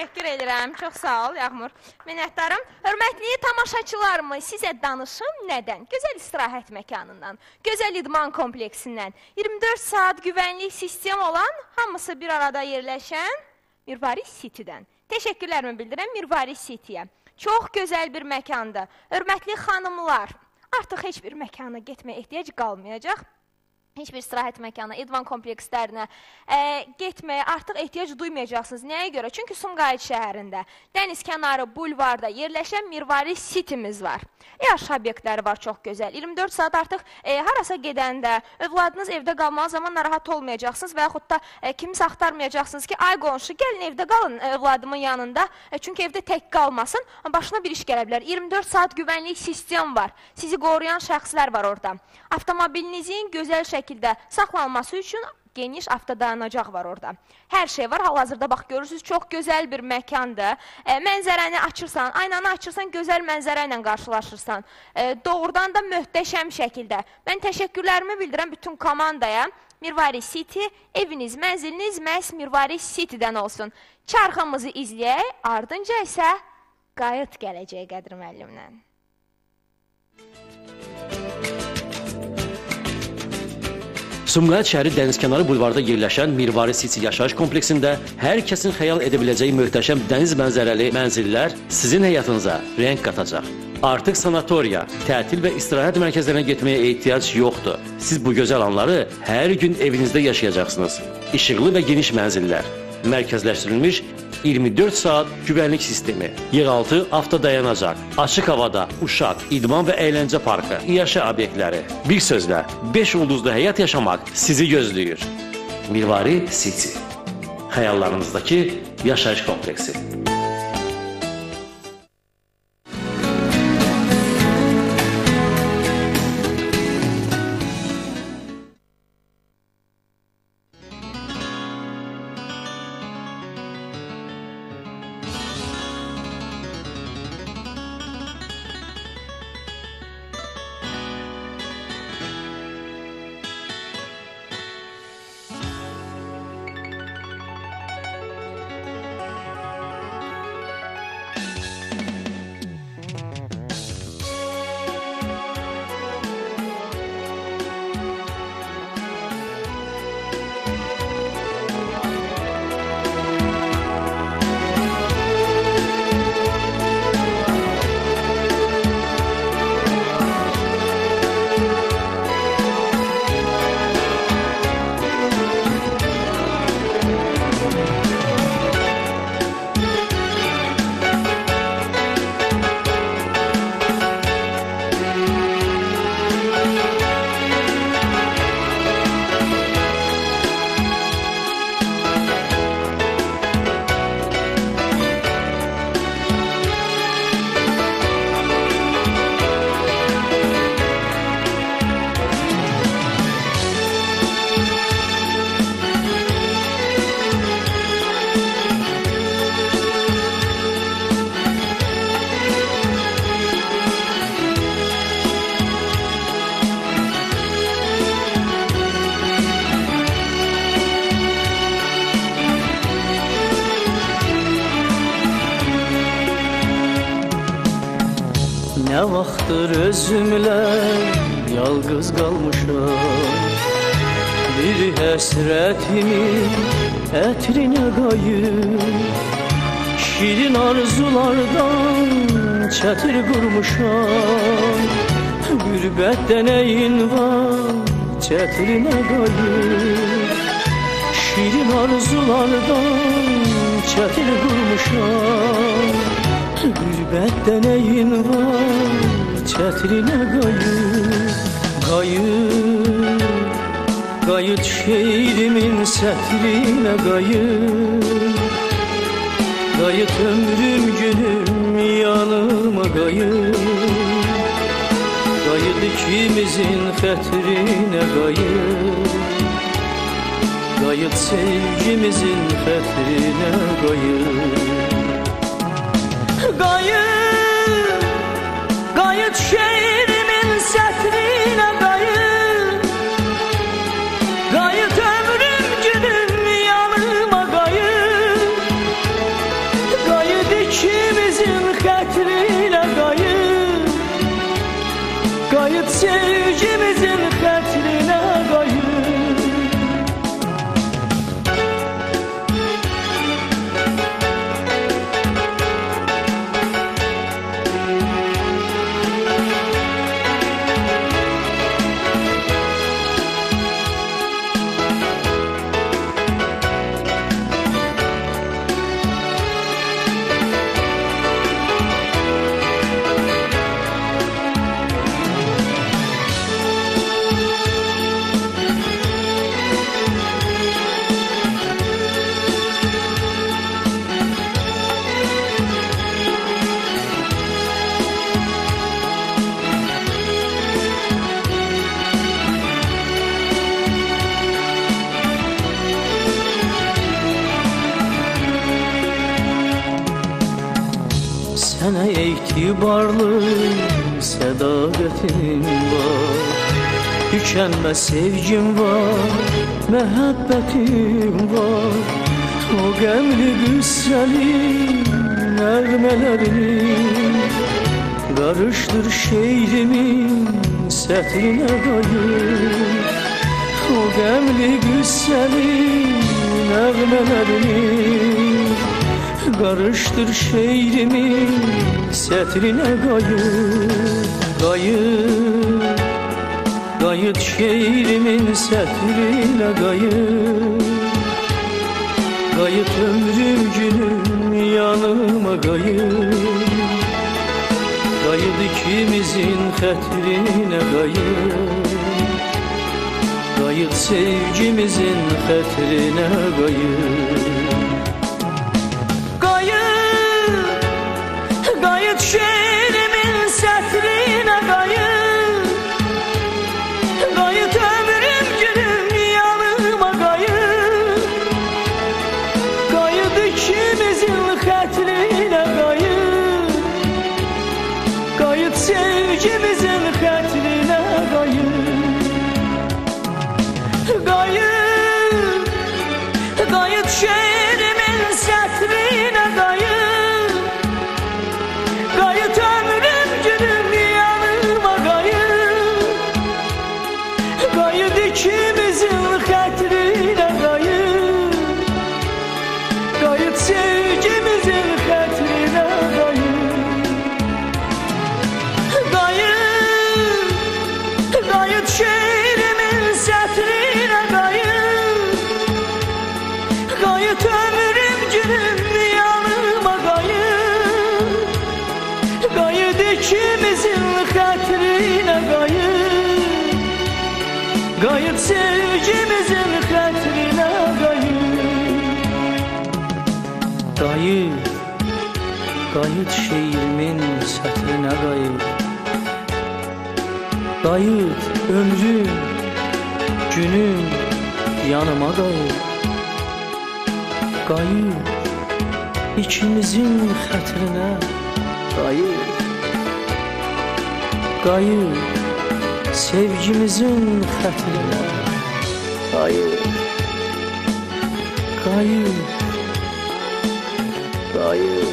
Speaker 1: Edirəm. Çox sağ ol Yağmur. Minnətdaram. Hörmətli tamaşaçılarımız, sizə danışım nədən? Gözəl istirahət məkanından, gözəl idman kompleksindən, 24 saat güvənlik sistem olan, hamısı bir arada yerləşən Mirvari City-dən. Təşəkkürlərimi bildirəm Mirvari City-yə. Çox gözəl bir məkandır. Hörmətli xanımlar, artıq heç bir məkana getməyə ehtiyac qalmayacaq heç bir istirahət məkanına, idman komplekslərinə ə, getməyə artıq ehtiyac duymayacaqsınız. Nəyə görə? Çünki Sumqayıt şəhərində dəniz kənarı bulvarda yerləşən Mirvari City-miz var. Yaş obyektləri var çox gözəl. 24 saat artıq e, harasa gedəndə övladınız evdə qalmalı zaman narahat olmayacaqsınız və yaxud da e, kimisə axtarmayacaqsınız ki, ay qonşu, gəlin evdə qalın e, övladımın yanında. E, çünki evdə tək qalmasın, başına bir iş gələ bilər. 24 saat güvənlik sistem var. Sizi qoruyan şəxslər var orada. Avtomobilinizin gözəl şəkildə saxlanması üçün geniş avtodayanacaq var orada. Hər şey var. Hal-hazırda bax görürsüz, çox gözəl bir məkandır. E, mənzərəni açırsan, aynanı açırsan, gözəl mənzərə ilə qarşılaşırsan. E, doğrudan da möhtəşəm şəkildə. Mən təşəkkürlərimi bildirəm bütün komandaya. Mirvari City, eviniz, mənziliniz məhz Mirvari City-dən olsun. Çarxımızı izləyək, ardınca isə qayıt gələcək Qədir müəllimlə.
Speaker 11: Sumqayıt şəhəri dənizkənarı bulvarda yerləşən Mirvari City yaşayış kompleksində hər kəsin xəyal edə biləcəyi möhtəşəm dəniz mənzərəli mənzillər sizin həyatınıza rəng qatacaq. Artıq sanatoriya, tətil və istirahət mərkəzlərinə getməyə ehtiyac yoxdur. Siz bu gözəl anları hər gün evinizdə yaşayacaqsınız. İşıqlı və geniş mənzillər, mərkəzləşdirilmiş 24 saat güvənlik sistemi, yeraltı avtodayanacaq, açıq havada uşaq, idman və əyləncə parkı, yaşa obyektləri. Bir sözlə, 5 ulduzlu həyat yaşamaq sizi gözləyir. Mirvari City. Xəyallarınızdakı yaşayış kompleksi.
Speaker 4: Nə vaxtdır özümlə yalqız qalmışam. Bir həsrətimin ətrinə qayıb Şirin arzulardan çətir qurmuşam. Qürbətdə nəyin var çətrinə qayıb Şirin arzulardan çətir qurmuşam Qürbətdə nəyin var çətrinə qayıb Qayıb, qayıt şeirimin sətrinə qayıb Qayıt ömrüm günüm yanıma qayıb Qayıt ikimizin xətrinə qayıb Qayıt sevgimizin xətrinə qayıb Qayıt, qayıt şeirimin sətrinə Tükənmə sevgim var, məhəbbətim var. O qəmli qüssəli nəğmələrini Qarışdır şeirimin sətrinə qayır O qəmli qüssəli nəğmələrini Qarışdır şeirimin sətrinə qayıt Qayıt, qayıt şeirimin sətrinə qayıt Qayıt ömrüm günüm yanıma qayıt Qayıt ikimizin xətrinə qayıt Qayıt sevgimizin xətrinə qayıt qayıt şeirimin sətrinə qayıt Qayıt ömrüm, günüm yanıma qayıt Qayıt ikimizin xətrinə qayıt Qayıt sevgimizin xətrinə Qayıt Qayıt Qayıt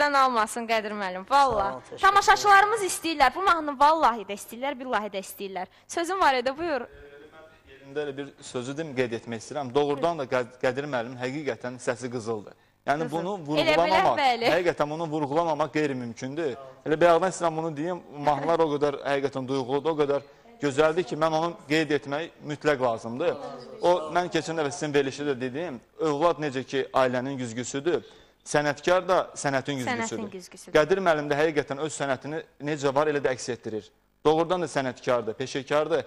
Speaker 1: sizdən almasın Qədir müəllim. Vallah. Tamaşaçılarımız istəyirlər. Bu mahnını vallahi də istəyirlər, billahi də istəyirlər. Sözün var idi, buyur.
Speaker 2: Yerində elə bir sözü dem qeyd etmək istəyirəm. Doğrudan da Qəd- Qədir müəllim həqiqətən səsi qızıldır. Yəni
Speaker 1: Qızıl.
Speaker 2: bunu vurğulamamaq, həqiqətən bunu vurğulamamaq qeyri-mümkündür. Elə bayaqdan istəyirəm bunu deyim, mahnılar o qədər həqiqətən duyğuludur, o qədər gözəldir ki, mən onu qeyd etmək mütləq lazımdır. O mən keçən dəfə sizin verilişdə də dedim, övlad necə ki ailənin güzgüsüdür, sənətkar da sənətin güzgüsüdür.
Speaker 1: Güzgüsüdür.
Speaker 2: Qədir müəllim də həqiqətən öz sənətini necə var elə də əks etdirir. Doğrudan da sənətkardır, peşəkardır.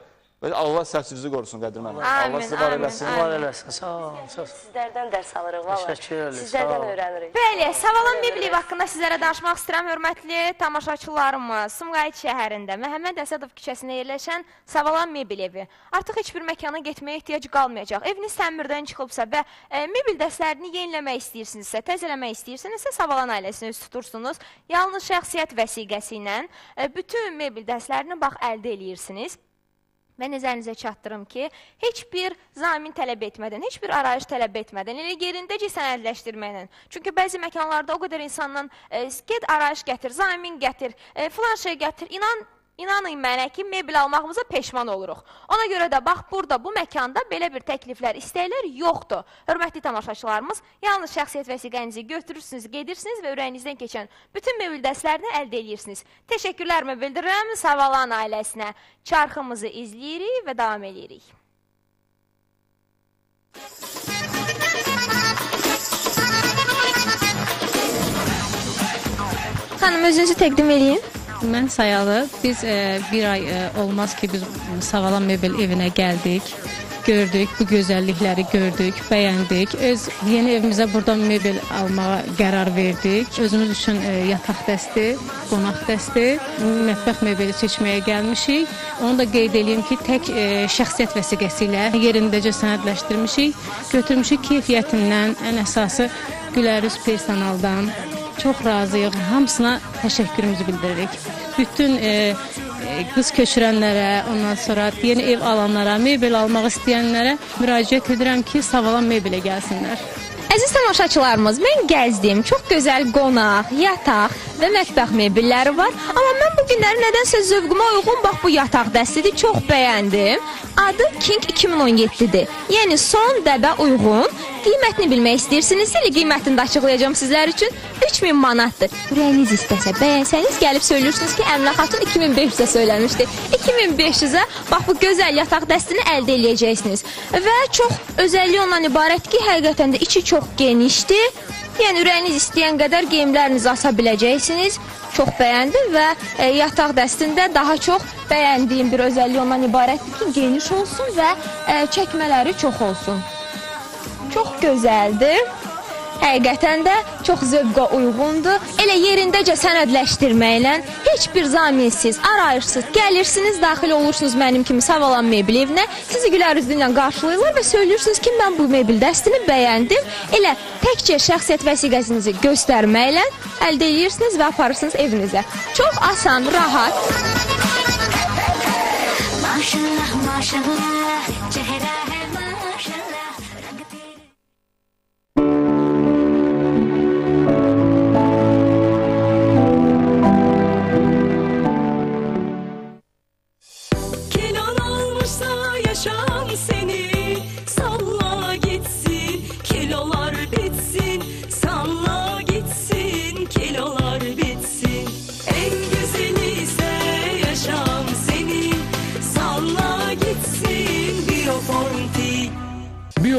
Speaker 2: Allah səhvinizi qorusun Qədir müəllim. Allah sizi var eləsin.
Speaker 5: Var eləsin, sağ ol, sağ ol.
Speaker 6: Sizlərdən dərs alırıq valla.
Speaker 5: Təşəkkür sağ
Speaker 6: Sizlərdən öyrənirik.
Speaker 1: Bəli, Savalan Bibliyev haqqında sizlərə danışmaq istəyirəm, hörmətli tamaşaçılarımız. Sumqayıt şəhərində Məhəmməd Əsədov küçəsində yerləşən Savalan Mebilevi. Artıq heç bir məkana getməyə ehtiyac qalmayacaq. Eviniz təmirdən çıxıbsa və e, mebil dəstlərini yeniləmək istəyirsinizsə, təzələmək istəyirsinizsə, Savalan ailəsini üst tutursunuz. Yalnız şəxsiyyət vəsiqəsi ilə e, bütün mebil dəstlərini bax əldə eləyirsiniz. Və nəzərinizə çatdırım ki, heç bir zamin tələb etmədən, heç bir arayış tələb etmədən, elə yerindəcə sənədləşdirməklə. Çünki bəzi məkanlarda o qədər insandan e, get arayış gətir, zamin gətir, e, filan şey gətir. İnan İnanın mənə ki, mebel almağımıza peşman oluruq. Ona görə də bax burada bu məkanda belə bir təkliflər, istəklər yoxdur. Hörmətli tamaşaçılarımız, yalnız şəxsiyyət vəsiqənizi götürürsünüz, gedirsiniz və ürəyinizdən keçən bütün mebel dəstlərini əldə edirsiniz. Təşəkkürlərimi bildirirəm Savalan ailəsinə. Çarxımızı izləyirik və davam edirik. Xanım özünüzü təqdim edin.
Speaker 12: Mən Sayalı. Biz e, bir ay e, olmaz ki biz Savalan Mebel evinə gəldik. Gördük, bu gözəllikləri gördük, bəyəndik. Öz yeni evimizə buradan mebel almağa qərar verdik. Özümüz üçün e, yataq dəsti, qonaq dəsti, mətbəx mebeli seçməyə gəlmişik. Onu da qeyd edeyim ki, tək e, şəxsiyyət vəsiqəsi ilə yerindəcə sənədləşdirmişik. Götürmüşük keyfiyyətindən, ən əsası gülərüz personaldan, çox razıyıq. Hamısına təşəkkürümüzü bildiririk. Bütün e, e, qız köçürənlərə, ondan sonra yeni ev alanlara, mebel almaq istəyənlərə müraciət edirəm ki, Savalan mebelə gəlsinlər.
Speaker 1: Əziz tamaşaçılarımız, mən gəzdim. Çox gözəl qonaq, yataq və mətbəx mebelləri var. Amma mən bu günləri nədənsə zövqümə uyğun bax bu yataq dəstidir. Çox bəyəndim. Adı King 2017-dir. Yəni son dəbə uyğun. Qiymətini bilmək istəyirsiniz? Elə qiymətini də açıqlayacağam sizlər üçün. 3000 manatdır. Ürəyiniz istəsə, bəyənsəniz gəlib söylürsünüz ki, Əminə xatun 2500-ə söyləmişdi. 2500-ə bax bu gözəl yataq dəstini əldə eləyəcəksiniz. Və çox özəlliyi ondan ibarətdir ki, həqiqətən də içi çox genişdir. Yəni ürəyiniz istəyən qədər geyimlərinizi asa biləcəksiniz. Çox bəyəndim və e, yataq dəstində daha çox bəyəndiyim bir özəlliyi ondan ibarətdir ki, geniş olsun və e, çəkmələri çox olsun. Çox gözəldir. Həqiqətən də çox zövqə uyğundur. Elə yerindəcə sənədləşdirməklə heç bir zaminsiz, arayışsız gəlirsiniz, daxil olursunuz mənim kimi Savalan mebel evinə. Sizi gülər üzlü ilə qarşılayırlar və söyləyirsiniz ki, mən bu mebel dəstini bəyəndim. Elə təkcə şəxsiyyət vəsiqəsinizi göstərməklə əldə edirsiniz və aparırsınız evinizə. Çox asan, rahat.
Speaker 4: Maşallah, maşallah, çehrə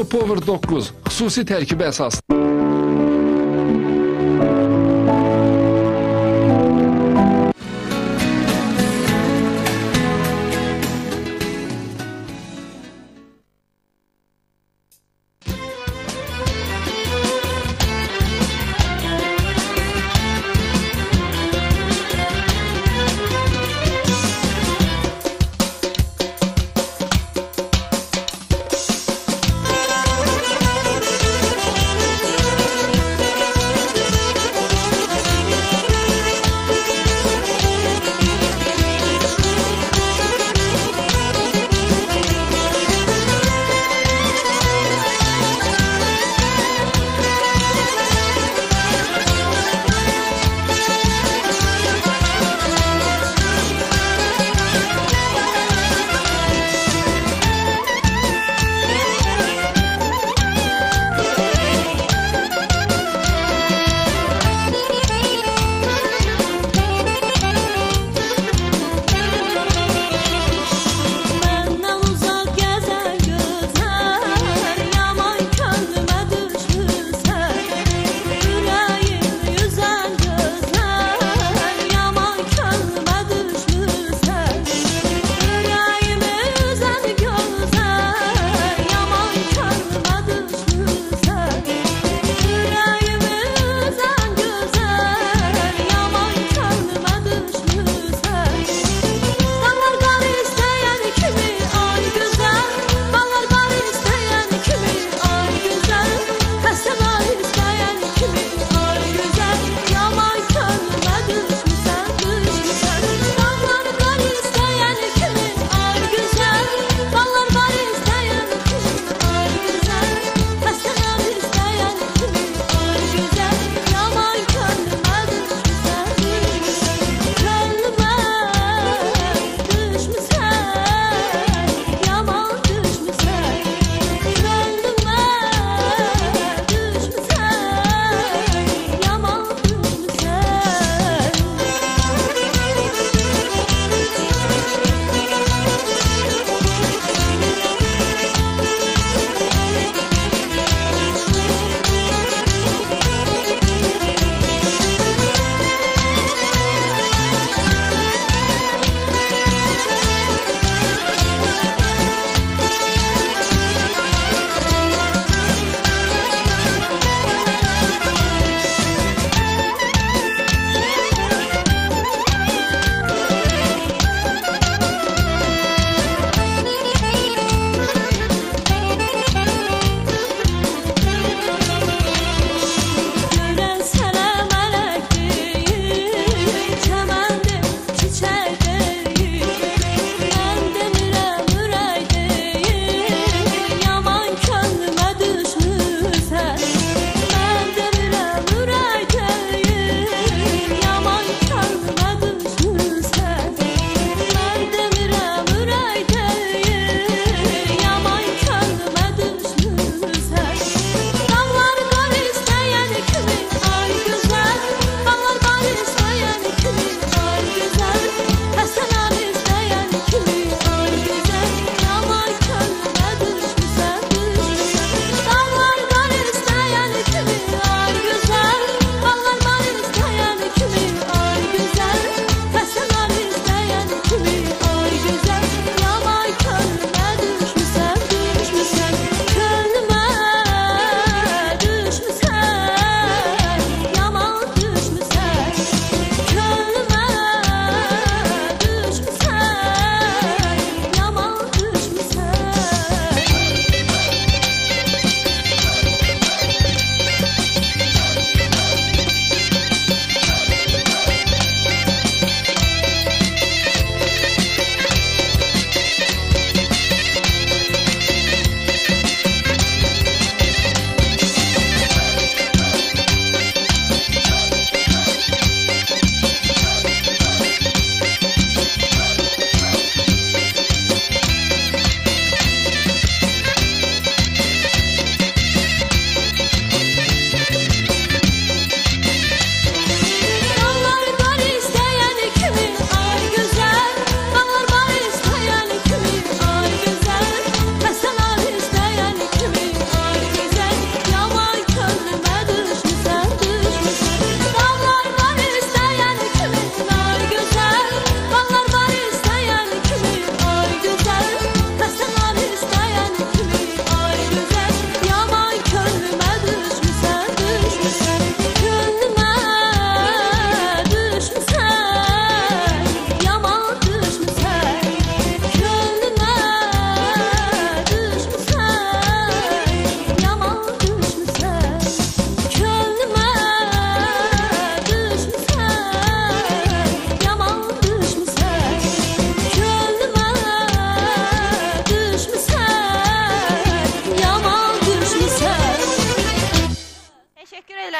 Speaker 13: BioPower 9 xüsusi tərkibə əsaslı.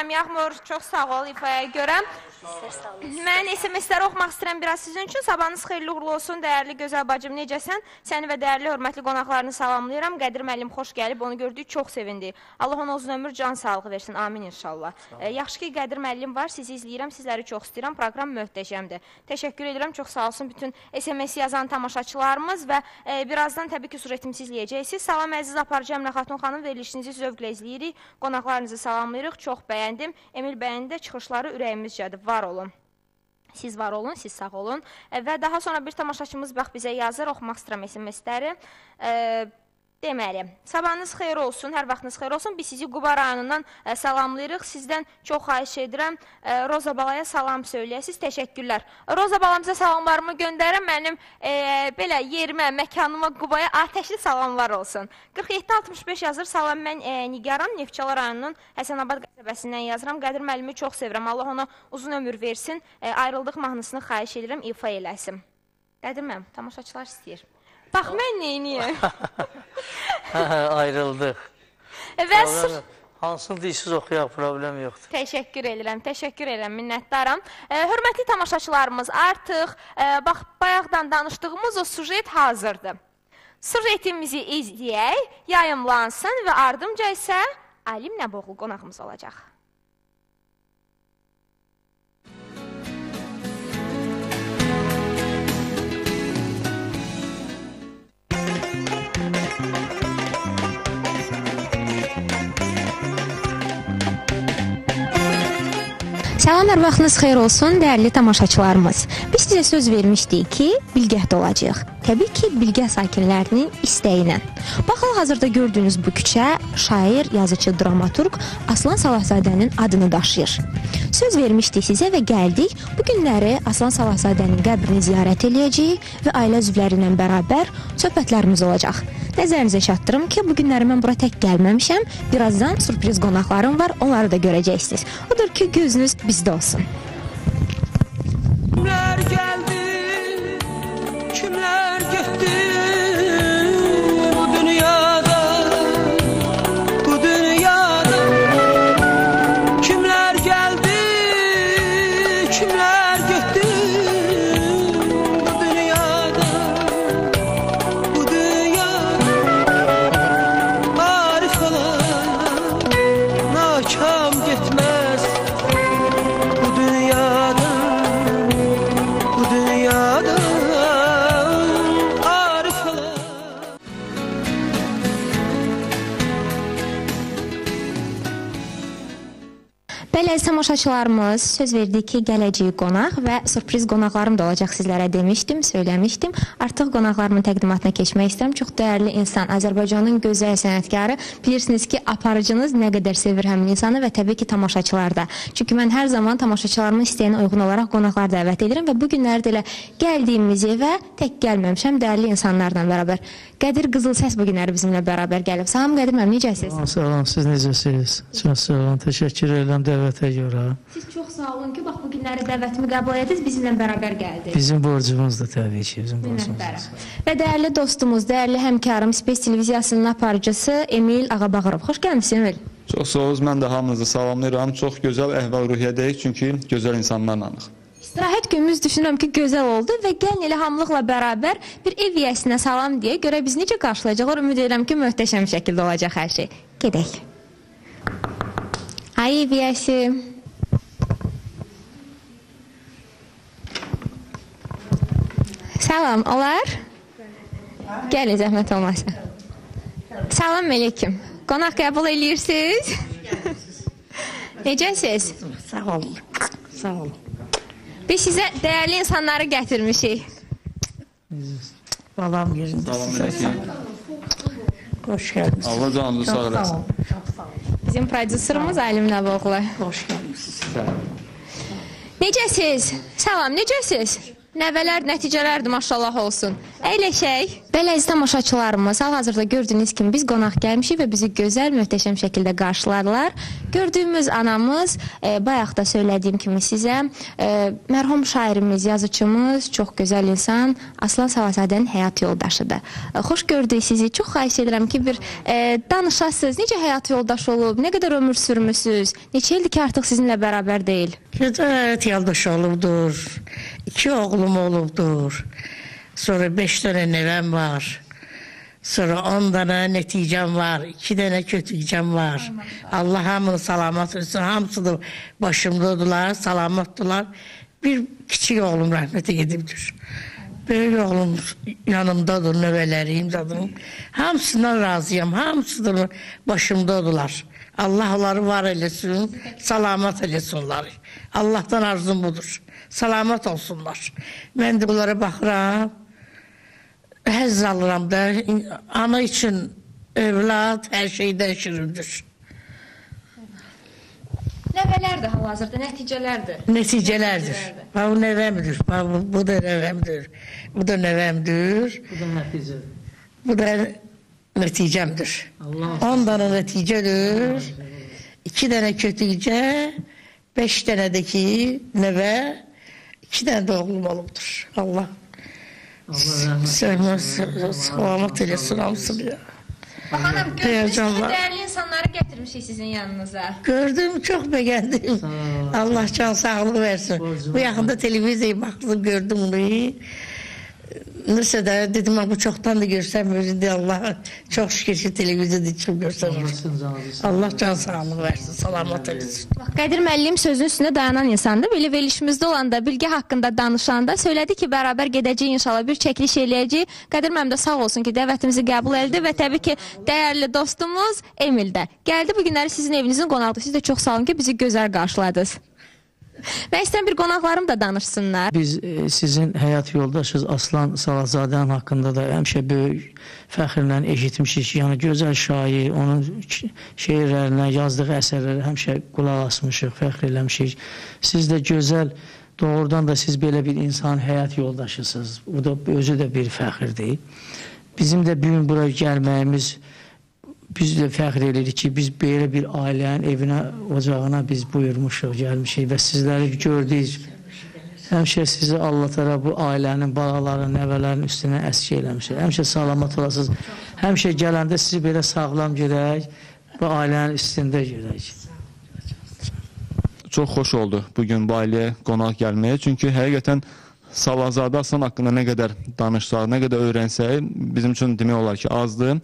Speaker 1: Yağmur, çox sağ ol ifaya görə. Mən SMS-ləri oxumaq istəyirəm biraz sizin üçün. Sabahınız xeyirli uğurlu olsun, dəyərli gözəl bacım. Necəsən? Səni və dəyərli hörmətli qonaqlarını salamlayıram. Qədir müəllim xoş gəlib, onu gördük, çox sevindik. Allah ona uzun ömür, can sağlığı versin. Amin inşallah. E, yaxşı ki, Qədir müəllim var. Sizi izləyirəm, sizləri çox istəyirəm. Proqram möhtəşəmdir. Təşəkkür edirəm. Çox sağ olsun bütün SMS yazan tamaşaçılarımız və e, birazdan təbii ki, sujetimizi izləyəcəksiniz. Salam əziz aparıcı Əmrə Xatun xanım, verilişinizi zövqlə izləyirik. Qonaqlarınızı salamlayırıq. Çox bəyəndim. Emil bəyin də çıxışları ürəyimizcədir. Var olun. Siz var olun, siz sağ olun. E, Və daha sonra bir tamaşaçımız bax bizə yazır, oxumaq istəyirəm SMS-ləri. E, Deməli, sabahınız xeyir olsun, hər vaxtınız xeyir olsun. Biz sizi Quba rayonundan e, salamlayırıq. Sizdən çox xahiş edirəm, e, Roza balaya salam söyləyəsiniz. Təşəkkürlər. Roza balamıza salamlarımı göndərirəm. Mənim e, belə yerimə, məkanıma, Qubaya atəşli salamlar olsun. 4765 yazır. Salam, mən e, Nigaram, Neftçala rayonunun Həsənabad qəsəbəsindən yazıram. Qədir müəllimi çox sevirəm. Allah ona uzun ömür versin. E, ayrıldıq mahnısını xahiş edirəm, ifa eləsin. Qədir müəllim, tamaşaçılar istəyir. Bax mən neyniyəm?
Speaker 5: Ayrıldıq.
Speaker 1: Və
Speaker 5: Sonra
Speaker 1: sırf
Speaker 5: Hansını deyirsiniz oxuyaq, problem yoxdur.
Speaker 1: Təşəkkür edirəm, təşəkkür edirəm, minnətdaram. E, hörmətli tamaşaçılarımız, artıq e, bax bayaqdan danışdığımız o sujet hazırdır. Sujetimizi izləyək, yayımlansın və ardımca isə Alim Nəboğlu qonağımız olacaq.
Speaker 14: Salam, hər vaxtınız xeyir olsun, dəyərli tamaşaçılarımız. Biz sizə söz vermişdik ki, Bilgəhdə olacağıq. Təbii ki, Bilgəh sakinlərinin istəyi ilə. Bax, hal-hazırda gördüyünüz bu küçə şair, yazıcı, dramaturq Aslan Salahzadənin adını daşıyır. Söz vermişdik sizə və gəldik. Bu günləri Aslan Salahzadənin qəbrini ziyarət eləyəcəyik və ailə üzvləri ilə bərabər söhbətlərimiz olacaq. Nəzərinizə çatdırım ki, bu günləri mən bura tək gəlməmişəm. Birazdan sürpriz qonaqlarım var, onları da görəcəksiniz. Odur ki, gözünüz bizdə olsun.
Speaker 4: Kimler geldi,
Speaker 14: tamaşaçılarımız, söz verdik ki, gələcəyik qonaq və sürpriz qonaqlarım da olacaq sizlərə demişdim, söyləmişdim. Artıq qonaqlarımın təqdimatına keçmək istəyirəm. Çox dəyərli insan, Azərbaycanın gözəl sənətkarı. Bilirsiniz ki, aparıcınız nə qədər sevir həmin insanı və təbii ki, tamaşaçılar da. Çünki mən hər zaman tamaşaçılarımın istəyinə uyğun olaraq qonaqlar dəvət edirəm və bu günləri də elə gəldiyimiz evə tək gəlməmişəm, dəyərli insanlarla bərabər. Qədir Qızılsəs bu günləri bizimlə bərabər gəlib. Salam Qədir müəllim, necəsiz?
Speaker 5: Salam, salam, siz necəsiniz? Çox sağ olun, təşəkkür edirəm dəvətə görə.
Speaker 14: Siz çox sağ olun ki, bax bu günləri dəvətimi qəbul etdiniz, bizimlə bərabər gəldiniz.
Speaker 5: Bizim borcumuzdur təbii ki, bizim borcumuz.
Speaker 14: Və dəyərli dostumuz, dəyərli həmkarım, Space televiziyasının aparıcısı Emil Ağabağırov. Xoş gəlmisiniz Emil.
Speaker 2: Çox sağ olun, mən də hamınızı salamlayıram. Çox gözəl əhval-ruhiyyədəyik, çünki gözəl insanlarlanıq.
Speaker 14: İstirahət günümüz düşünürəm ki, gözəl oldu və gəlin elə hamılıqla bərabər bir ev yiyəsinə salam deyə görə biz necə qarşılayacaqlar, ümid edirəm ki, möhtəşəm şəkildə olacaq hər şey. Gedək. Ay ev yiyəsi. Salam, olar? Gəlin zəhmət olmasa. Salam əleykum. Qonaq qəbul eləyirsiniz? Necəsiz?
Speaker 15: Sağ olun. Sağ olun.
Speaker 14: Biz sizə dəyərli insanları gətirmişik.
Speaker 15: Balam yerində.
Speaker 2: Salam əleykum.
Speaker 15: Xoş gəldiniz.
Speaker 2: Allah canınızı sağ eləsin.
Speaker 14: Bizim prodüserimiz Alim Nəboğlu.
Speaker 15: Xoş gəlmisiniz.
Speaker 14: Necəsiz? Salam, necəsiz?
Speaker 1: Nəvələr nəticələrdir, maşallah olsun. Əyləşək. Belə əziz tamaşaçılarımız, hal-hazırda gördüyünüz kimi biz qonaq gəlmişik və bizi gözəl, möhtəşəm şəkildə qarşıladılar. Gördüyümüz anamız, e, bayaq da söylədiyim kimi sizə, e, mərhum şairimiz, yazıçımız, çox gözəl insan Aslan Savazadənin həyat yoldaşıdır. E, xoş gördük sizi. Çox xahiş edirəm ki, bir e, danışasınız. Necə həyat yoldaşı olub? Nə qədər ömür sürmüsüz? Neçə ildir ki, artıq sizinlə bərabər deyil?
Speaker 15: Gözəl yoldaş olubdur. İki oğlum olubdur. Sonra beş tane nevem var. Sonra on tane neticem var. iki tane kötücem var. Allah hamını salamat etsin. Hamısı da başımdadılar, salamattılar. Bir küçük oğlum rahmete gidibdir. Böyük oğlum yanımdadır, növələrim zadım. Hamısından razıyam, hamısı da başımdadılar. Allah onları var eləsin, salamat eləsin onları. Allah'tan arzum budur. Salamat olsunlar. Mən də bunlara baxıram. Həzz alıram da. Ana üçün övlad hər şey dəyişirildir.
Speaker 1: Nəvələrdir hal-hazırda, nəticələrdir.
Speaker 15: Neticələrdir. Bax bu nəvəmdir. Bax bu, bu da nəvəmdir. Bu da nəvəmdir.
Speaker 5: Bu da nəticə.
Speaker 15: Bu da neticəmdir.
Speaker 5: Allah
Speaker 15: 10 dənə nəticədir. 2 dənə kötücə, 5 dənə də ki nəvə, 2 dənə də oğlum olubdur. Allah Sevmez, salamat eləsin hamısını ya.
Speaker 1: Bax anam, gördünüz
Speaker 15: Həyəcanla.
Speaker 1: dəyərli insanları gətirmişik sizin yanınıza.
Speaker 15: Gördüm, çox beğendim. Allah can sağlık versin. Bu yaxında televiziyaya baxdım, gördüm bunu. Neyse de dedim ama bu çoktan da özünde Allah çok şükür ki televizyonda çok görsem. Allah can sağlık versin, salamat eylesin.
Speaker 1: Bax, Qədir müəllim sözün üstündə dayanan insandır. Belə verilişimizdə olanda, bilgi haqqında danışanda söylədi ki, bərabər gedəcəyik inşallah bir çəkiliş eləyəcəyik. Qədir müəllim də sağ olsun ki, dəvətimizi qəbul etdi və təbii ki, dəyərli dostumuz Emil də gəldi. Bu günləri sizin evinizin qonağıdır. Siz də çox sağ olun ki, bizi gözəl qarşıladınız. Mən istəyirəm bir qonaqlarım da danışsınlar.
Speaker 5: Biz e, sizin həyat yoldaşınız Aslan Salazadənin haqqında da həmişə böyük fəxrlə eşitmişik. Yəni gözəl şair, onun şeirlərinə, yazdığı əsərlərə həmişə qulaq asmışıq, fəxr eləmişik. Siz də gözəl doğrudan da siz belə bir insan həyat yoldaşısınız. Bu da özü də bir fəxrdir. Bizim də bu gün bura gəlməyimiz biz də fəxr edirik ki, biz belə bir ailənin evinə, ocağına biz buyurmuşuq, gəlmişik və sizləri gördük. Həmişə sizi Allah təala bu ailənin, balaların, nəvələrin üstünə əski eləmişik. Həmişə salamat olasınız. Həmişə gələndə sizi belə sağlam görək, bu ailənin üstündə görək.
Speaker 2: Çox xoş oldu bu gün bu ailəyə qonaq gəlməyə. Çünki həqiqətən Salazadə Aslan haqqında nə qədər danışsaq, nə qədər öyrənsək, bizim üçün demək olar ki, azdır.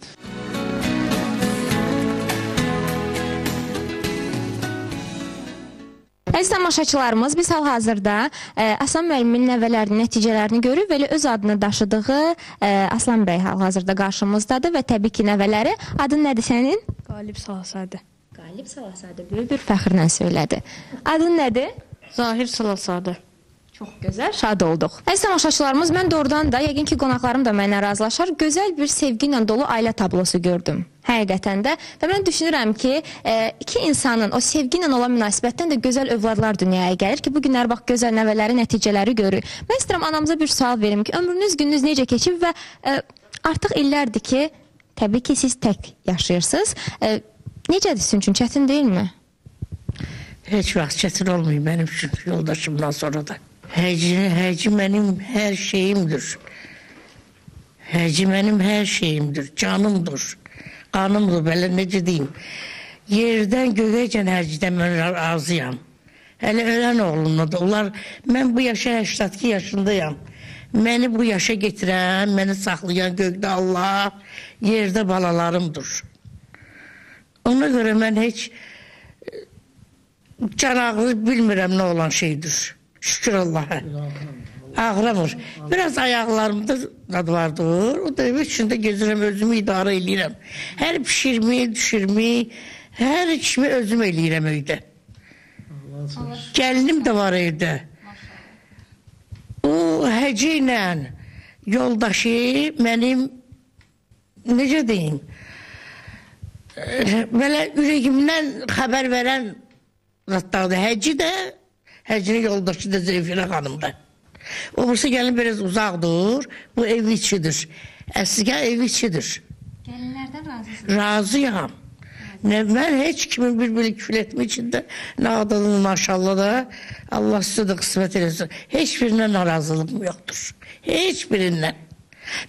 Speaker 1: Əziz tamaşaçılarımız, biz hal-hazırda e, Aslan müəllimin nəvələrinin nəticələrini görüb belə öz adını daşıdığı e, Aslan bəy hal-hazırda qarşımızdadır və təbii ki, nəvələri. Adın nədir sənin?
Speaker 16: Qalib Salasadə.
Speaker 1: Qalib Salasadə böyük bir fəxrlə söylədi. Adın nədir?
Speaker 16: Zahir Salasadə.
Speaker 1: Çox gözəl, şad olduq. Əziz tamaşaçılarımız, mən doğrudan da, yəqin ki, qonaqlarım da mənlə razılaşar, gözəl bir sevgi ilə dolu ailə tablosu gördüm. Həqiqətən də və mən düşünürəm ki, e, iki insanın o sevgi ilə olan münasibətdən də gözəl övladlar dünyaya gəlir ki, bu günlər bax gözəl nəvələri, nəticələri görürük. Mən istəyirəm anamıza bir sual verim ki, ömrünüz, gününüz necə keçib və e, artıq illərdir ki, təbii ki, siz tək yaşayırsınız. E, necədir sizin üçün? Çətin deyilmi?
Speaker 15: Heç vaxt çətin olmuyor benim üçün yoldaşımdan sonra da. Həci, həci mənim hər şeyimdir. Həci mənim hər şeyimdir, canımdır, qanımdır, belə necə deyim. Yerdən göğəcən hərcidən mən razıyam. Hələ ölən oğlumla da onlar, mən bu yaşa 82 yaşındayam. Məni bu yaşa getirən, məni saxlayan göqdə Allah, yerdə balalarımdır. Ona görə mən heç e, can ağrı bilmirəm nə olan şeydir. Şükür Allah'a. Ağlamır. Biraz ayaqlarımda zad vardır. O da içində gezirəm, özümü idarə eləyirəm. Hər pişirmi, düşürmi, hər işimi özüm eləyirəm evdə. Gəlinim də var evdə. O həci ilə yoldaşı mənim necə deyim? Belə ürəyimdən xəbər verən zətlərdir. Həci də Həcinin yoldaşı da Zeyfinə xanımdır. O birisi gəlin biraz uzaqdır. Bu ev içidir. Əslində ev içidir.
Speaker 1: Gəlinlərdən razısınız?
Speaker 15: Razıyam. Ne, ben hiç kimin bir küfür etme içinde ne adamın maşallah da Allah size de kısmet eylesin. Hiçbirinden narazılığım yoktur. Hiçbirinden.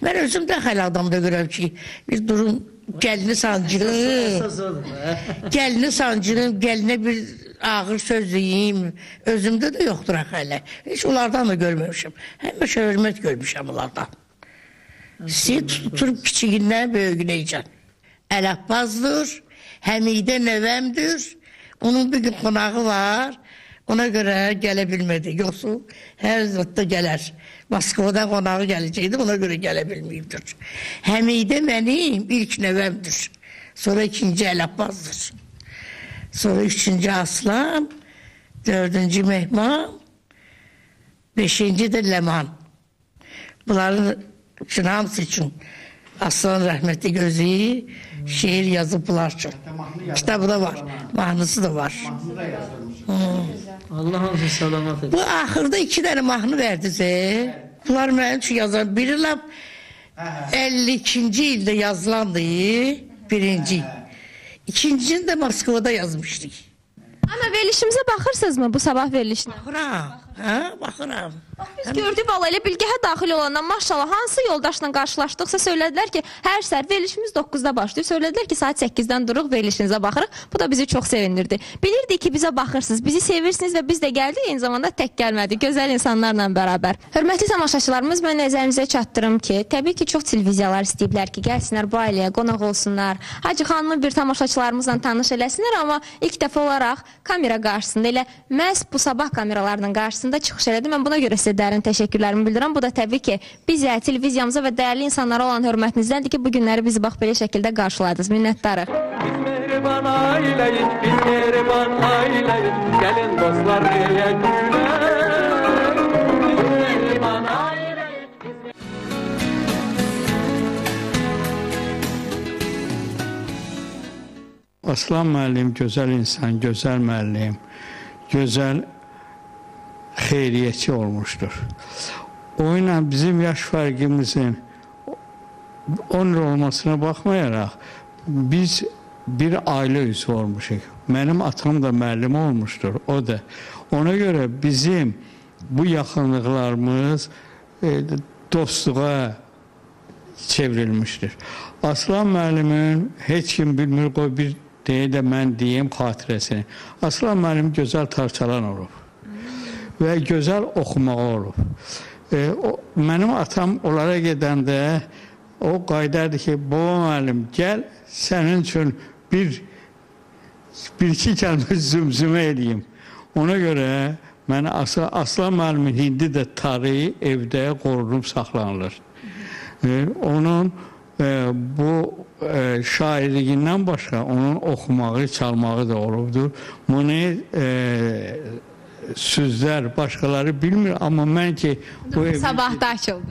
Speaker 15: Ben özüm de hala adamda görüyorum ki bir durum gelini sancırım. gelini sancırım, geline bir ağır söz diyeyim. Özümde de yoktur hala. Hiç onlardan da görmemişim. Hemişe hürmet görmüşüm onlardan. Sizi tutup küçüğünden böyüğüneyeceksin. El Abbas'dır. Həmidə nəvəmdir. Onun bir gün qonağı var. Ona görə gələ bilmədi. Yoxsa hər zətdə gələr. Moskvadan qonağı gələcəkdi, ona görə gələ bilməyibdir. Həmidə mənim ilk nəvəmdir. Sonra ikinci Əl Abbasdır. Sonra üçüncü Aslan, dördüncü Mehman, beşinci də Ləman. Bunların üçün hamısı üçün Aslan rəhmətli gözü şiir yazıblar üçün. Kitabı da var, mahnısı da var.
Speaker 5: Allah hamısını salamat
Speaker 15: Bu axırda iki dənə mahnı verdizə. Bunlar mənim üçün yazan. Biri lap 52-ci ildə yazılandı, birinci. İkincisini də Moskvada yazmışdık.
Speaker 1: Ana verilişimizə baxırsınızmı bu sabah verilişinə?
Speaker 15: Baxıram, hə, baxıram.
Speaker 1: Biz gördük valla elə bilgəhə daxil olandan maşallah hansı yoldaşla qarşılaşdıqsa söylədilər ki, hər səhər verilişimiz 9-da başlayır. Söylədilər ki, saat 8-dən duruq verilişinizə baxırıq. Bu da bizi çox sevindirdi. Bilirdik ki, bizə baxırsınız, bizi sevirsiniz və biz də gəldik, eyni zamanda tək gəlmədik. Gözəl insanlarla bərabər. Hörmətli tamaşaçılarımız, mən nəzərinizə çatdırım ki, təbii ki, çox televiziyalar istəyiblər ki, gəlsinlər bu ailəyə qonaq olsunlar. Hacı xanımı bir tamaşaçılarımızla tanış eləsinlər, amma ilk dəfə olaraq kamera qarşısında elə məhz bu sabah kameralarının qarşısında çıxış elədim. Mən buna görə sizə dərin təşəkkürlərimi bildirirəm. Bu da təbii ki, bizə, televiziyamıza və dəyərli insanlara olan hörmətinizdəndir ki, bu günləri bizi bax belə şəkildə qarşıladınız. Minnətdarıq.
Speaker 17: Mehriban aileyik, biz mehriban aileyik. Gelin dostlar niye güler?
Speaker 18: Aslan müəllim gözəl insan, gözəl müəllim, gözəl xeyriyyətçi olmuşdur. O ilə bizim yaş fərqimizin 10 il olmasına baxmayaraq biz bir ailə üzvü olmuşuq. Mənim atam da müəllim olmuşdur, o da. Ona görə bizim bu yaxınlıqlarımız e, dostluğa çevrilmişdir. Aslan müəllimin heç kim bilmir, qoy bir deyə də mən deyim xatirəsini. Aslan müəllim gözəl tarçalan olub və gözəl oxumağı olub. E, o, mənim atam onlara gedəndə o qaydardı ki, baba müəllim gəl sənin üçün bir bir iki kəlmə zümzümə edeyim. Ona görə mən Aslan, Aslan müəllimin hindi də tarixi evdə qorunub saxlanılır. E, onun bu e, şairliyindən başqa onun oxumağı, çalmağı da olubdur. Bunu e, sözlər başqaları bilmir, amma mən ki bu
Speaker 1: Sabahda açıldı.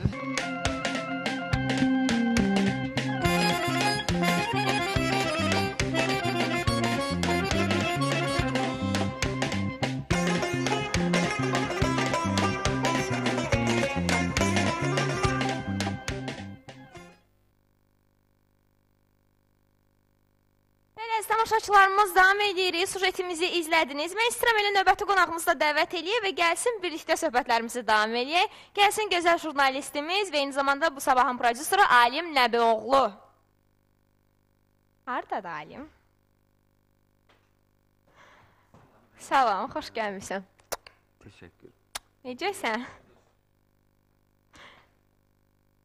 Speaker 1: Tamaşaçılarımız davam edirik. Sujetimizi izlədiniz. Mən istəyirəm elə növbəti qonağımızı da dəvət eləyək və gəlsin birlikdə söhbətlərimizi davam eləyək. Gəlsin gözəl jurnalistimiz və eyni zamanda bu sabahın prodüseri Alim Nəbioğlu. Hardadır Alim? Salam, xoş gəlmisən.
Speaker 19: Teşekkür.
Speaker 1: Necəsən?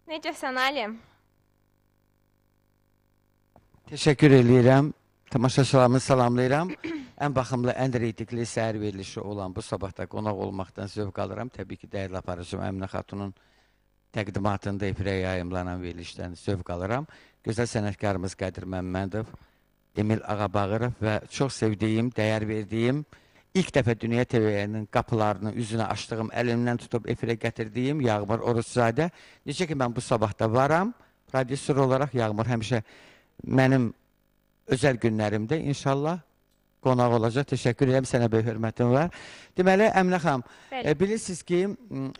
Speaker 1: Necəsən Alim?
Speaker 19: Teşekkür eləyirəm. Tamaşaçılarımı salamlayıram. ən baxımlı, ən reytingli səhər verilişi olan bu sabahda qonaq olmaqdan zövq alıram. Təbii ki, dəyərli aparıcım Əminə Xatunun təqdimatında efirə yayımlanan verilişdən zövq alıram. Gözəl sənətkarımız Qədir Məmmədov, Emil Ağabağırov və çox sevdiyim, dəyər verdiyim, ilk dəfə Dünya TV-nin qapılarını üzünə açdığım, əlimdən tutub efirə gətirdiyim Yağmur Oruçzadə. Necə ki, mən bu sabahda varam, prodüser olaraq Yağmur həmişə mənim özəl günlərimdə inşallah qonaq olacaq. Təşəkkür edirəm, sənə böyük hörmətim var. Deməli, Əminə xanım,
Speaker 1: Bəli.
Speaker 19: e, bilirsiniz ki,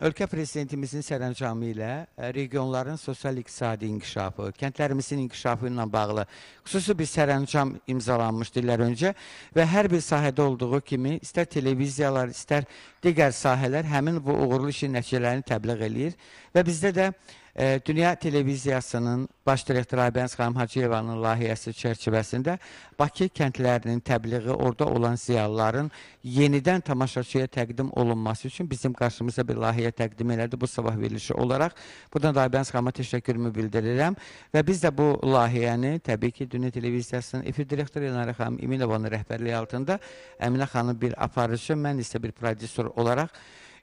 Speaker 19: ölkə prezidentimizin sərəncamı ilə e, regionların sosial-iqtisadi inkişafı, kəndlərimizin inkişafı ilə bağlı xüsusi bir sərəncam imzalanmışdı illər öncə və hər bir sahədə olduğu kimi, istər televiziyalar, istər digər sahələr həmin bu uğurlu işin nəticələrini təbliğ eləyir və bizdə də e, Dünya Televiziyasının baş direktoru Aybəniz xanım Hacıyevanın layihəsi çərçivəsində Bakı kəndlərinin təbliği, orada olan ziyalıların yenidən tamaşaçıya təqdim olunması üçün bizim qarşımıza bir layihə təqdim elədi bu sabah verilişi olaraq. Buradan da Aybəniz xanıma təşəkkürümü bildirirəm və biz də bu layihəni təbii ki, Dünya Televiziyasının efir direktoru Elnarə xanım İminovanın rəhbərliyi altında Əminə xanım bir aparıcı, mən isə bir prodüser olaraq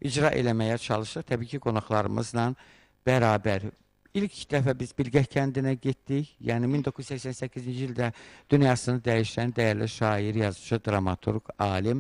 Speaker 19: icra eləməyə çalışırıq. Təbii ki, qonaqlarımızla bərabər. İlk dəfə biz Bilgəh kəndinə getdik. Yəni 1988-ci ildə dünyasını dəyişən dəyərli şair, yazıcı, dramaturq, alim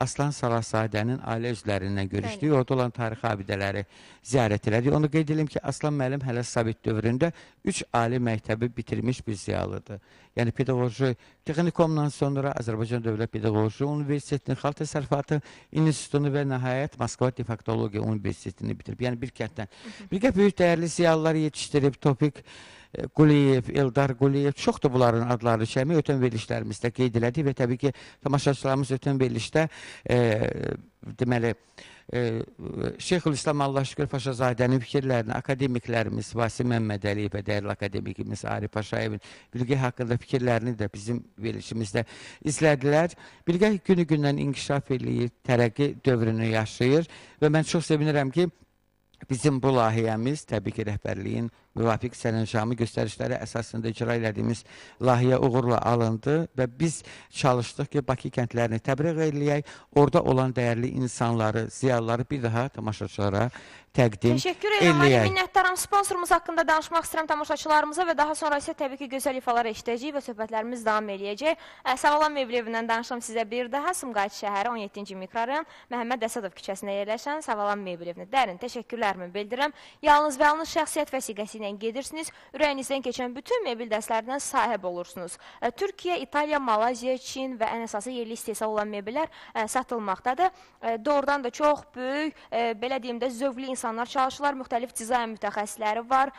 Speaker 19: Aslan Salasadənin ailə üzvlərindən görüşdük. Orada olan tarixi abidələri ziyarət elədik. Onu qeyd edim ki, Aslan müəllim hələ Sovet dövründə 3 ali məktəbi bitirmiş bir ziyalıdır. Yəni pedaqoji texnikumdan sonra Azərbaycan Dövlət Pedaqoji Universitetinin Xalq Təsərrüfatı İnstitutunu və nəhayət Moskva Defaktologiya Universitetini bitirib. Yəni bir kənddən. Bir qədər böyük dəyərli ziyalılar yetişdirib, Topik Quliyev, Eldar Quliyev çoxdur bunların adları çəmi ötən verilişlərimizdə qeyd elədik və təbii ki, tamaşaçılarımız ötən verilişdə e, deməli e, Şeyxülislam Allah şükür Paşazadənin fikirlərini akademiklərimiz Vasim Məmmədəliyev və dəyərli akademikimiz Arif Paşayevin Bilgə haqqında fikirlərini də bizim verilişimizdə izlədilər. Bilgə günü-gündən inkişaf eləyir, tərəqqi dövrünü yaşayır və mən çox sevinirəm ki, Bizim bu layihəmiz təbii ki, rəhbərliyin müvafiq sərəncamı göstərişləri əsasında icra elədiyimiz layihə uğurla alındı və biz çalışdıq ki, Bakı kəndlərini təbliğ eləyək, orada olan dəyərli insanları, ziyalıları bir daha tamaşaçılara təqdim
Speaker 1: Təşəkkür edirəm. Ali
Speaker 19: eləyək.
Speaker 1: minnətdaram. Sponsorumuz haqqında danışmaq istəyirəm tamaşaçılarımıza və daha sonra isə təbii ki, gözəl ifalar eşidəcəyik və söhbətlərimiz davam eləyəcək. Ə, Sağlam Meblevindən danışım sizə bir daha. Sumqayıt şəhəri 17-ci mikrorayon Məhəmməd Əsədov küçəsində yerləşən Sağlam Meblevinə dərin təşəkkürlərimi bildirirəm. Yalnız və yalnız şəxsiyyət vəsiqəsi ilə gedirsiniz, ürəyinizdən keçən bütün mebel dəstlərindən sahib olursunuz. Ə, Türkiyə, İtaliya, Malaziya, Çin və ən əsası yerli istehsal olan mebellər ə, satılmaqdadır. Ə, Doğrudan da çox böyük, belə deyim də, zövqlü insanlar çalışırlar, müxtəlif dizayn mütəxəssisləri var.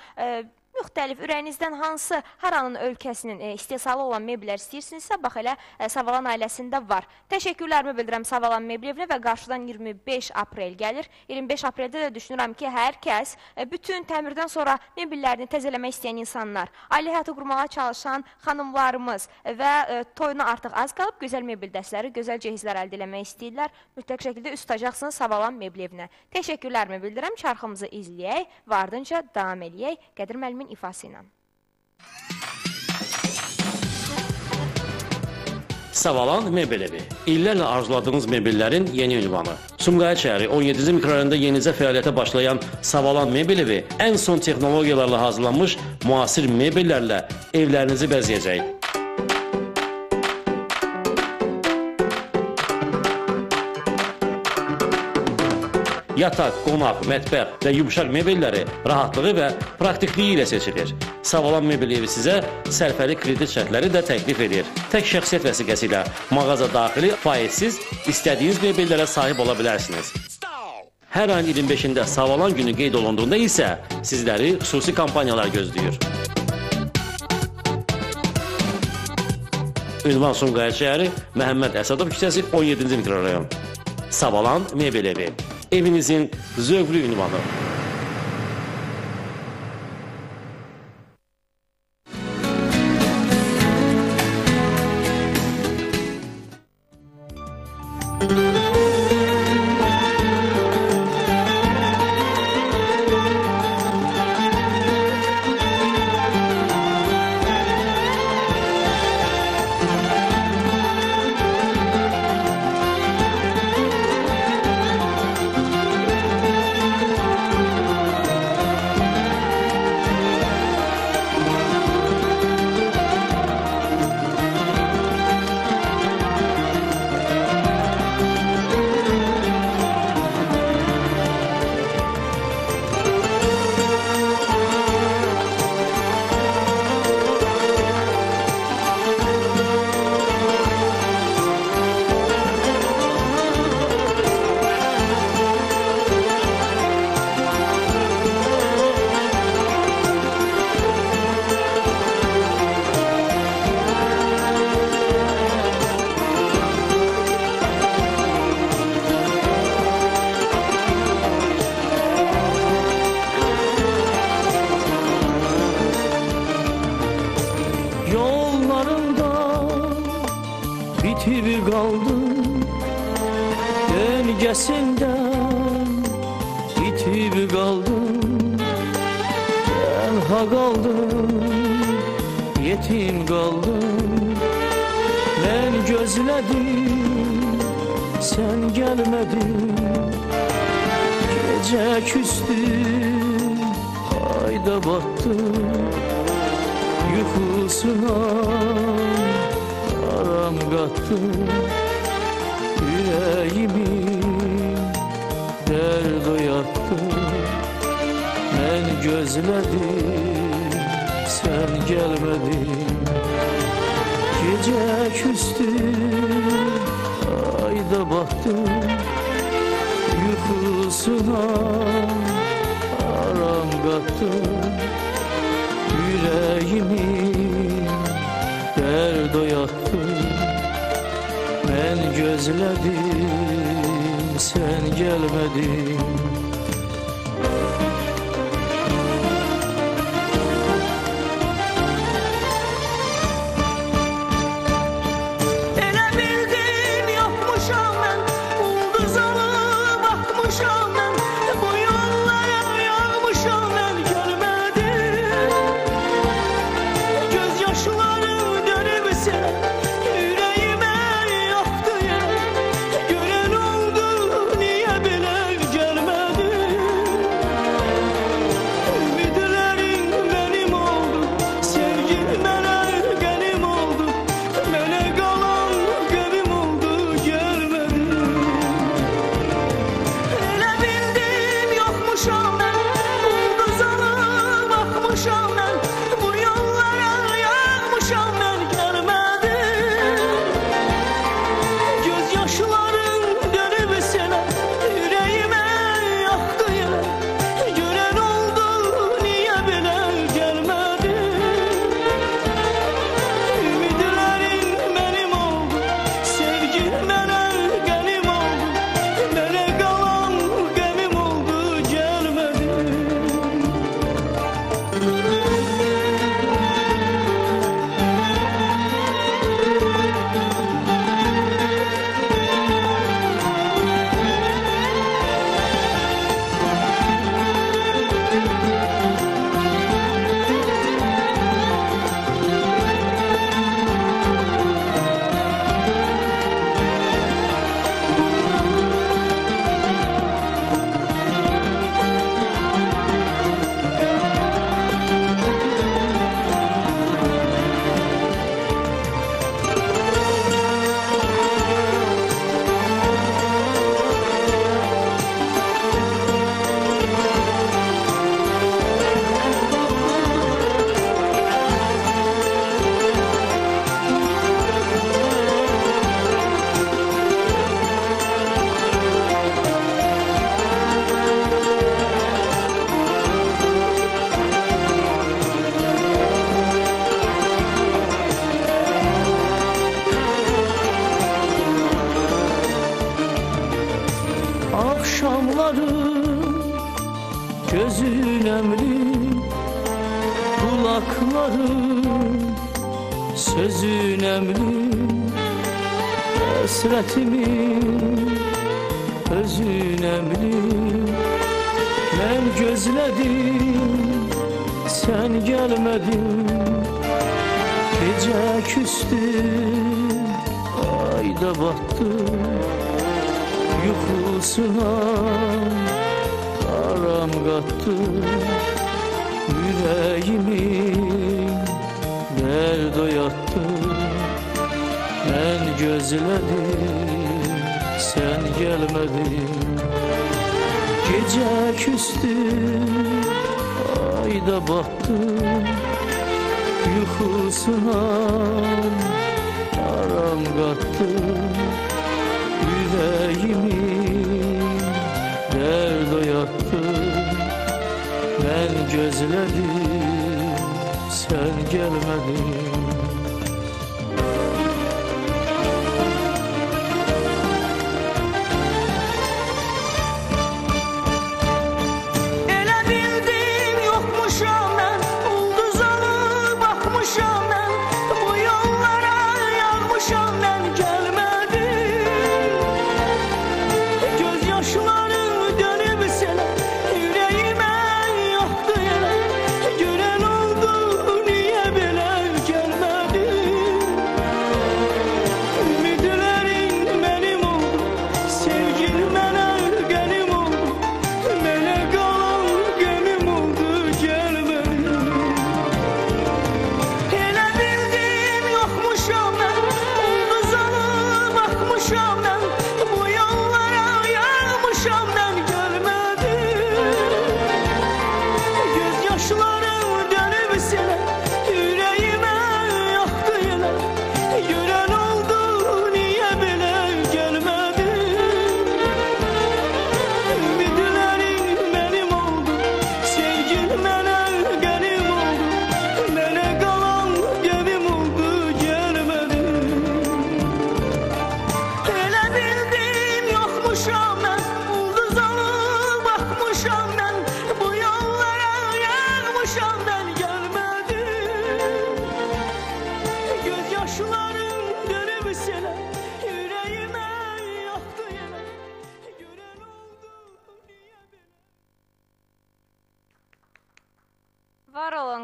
Speaker 1: Müxtəlif ürəyinizdən hansı haranın ölkəsinin e, istehsalı olan mebellər istəyirsinizsə, bax elə e, Savalan ailəsində var. Təşəkkürlərimi bildirirəm Savalan Meblevinə və qarşıdan 25 aprel gəlir. 25 apreldə də düşünürəm ki, hər kəs e, bütün təmirdən sonra mebellərini təzələmək istəyən insanlar, ailə həyatı qurmağa çalışan xanımlarımız və e, toyuna artıq az qalıb gözəl mebel dəstləri, gözəl cehizlər əldə etmək istəyirlər. Mütləq şəkildə üst tutacaqsınız Savalan Meblevinə. Təşəkkürlərimi bildirirəm. Çarxımızı izləyək, vardınca davam eləyək. Qədir müəllimin ifası ilə.
Speaker 11: Savalan Mebel evi. İllərlə arzuladığınız mebellərin yeni ünvanı. Sumqayıt şəhəri 17-ci mikrorayonda yenicə fəaliyyətə başlayan Savalan Mebel evi ən son texnologiyalarla hazırlanmış müasir mebellərlə evlərinizi bəzəyəcək. Yataq, qonaq, mətbəx və yumşaq mebelləri rahatlığı və praktikliyi ilə seçilir. Savalan Mebel evi sizə sərfəli kredit şərtləri də təklif edir. Tək şəxsiyyət vəsiqəsi ilə mağaza daxili faizsiz istədiyiniz mebellərə sahib ola bilərsiniz. Hər ayın 25-də Savalan günü qeyd olunduğunda isə sizləri xüsusi kampaniyalar gözləyir. Ünvan Sumqayıt şəhəri, Məhəmməd Əsədov küçəsi 17-ci mikrorayon. Savalan Mebel evi. Evinizin zövqlü ünvanı.
Speaker 20: Thank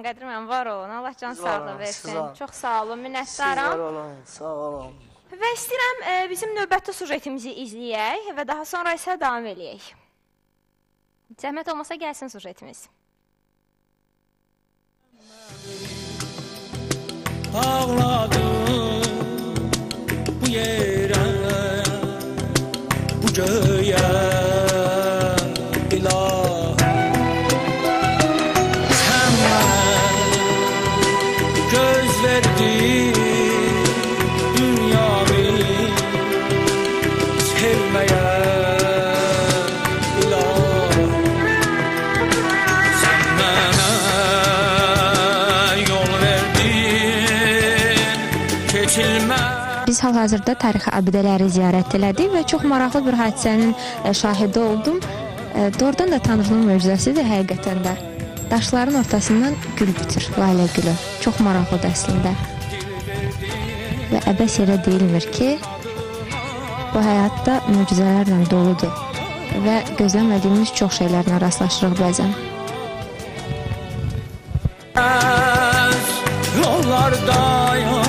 Speaker 5: olun Qədir müəllim, var olun. Allah can sağlığı versin.
Speaker 21: var.
Speaker 5: Çox sağ olun,
Speaker 21: Siz var
Speaker 5: minnətdaram.
Speaker 21: olun, sağ olun.
Speaker 5: Və istəyirəm e, bizim növbəti sujetimizi izləyək və daha sonra isə davam eləyək. Zəhmət olmasa gəlsin sujetimiz.
Speaker 17: Ağladım bu yerə, bu göyə
Speaker 1: Biz hal-hazırda tarixi abidələri ziyarət elədik və çox maraqlı bir hadisənin e, şahidi oldum. E, Doğrudan da Tanrının möcüzəsidir həqiqətən də. Daşların ortasından gül bitir, lalə gülü. Çox maraqlıdır əslində. Və əbəs yerə deyilmir ki, bu həyatda möcüzələrlə doludur və gözləmədiyimiz çox şeylərlə rastlaşırıq bəzən.
Speaker 17: Yollardayan,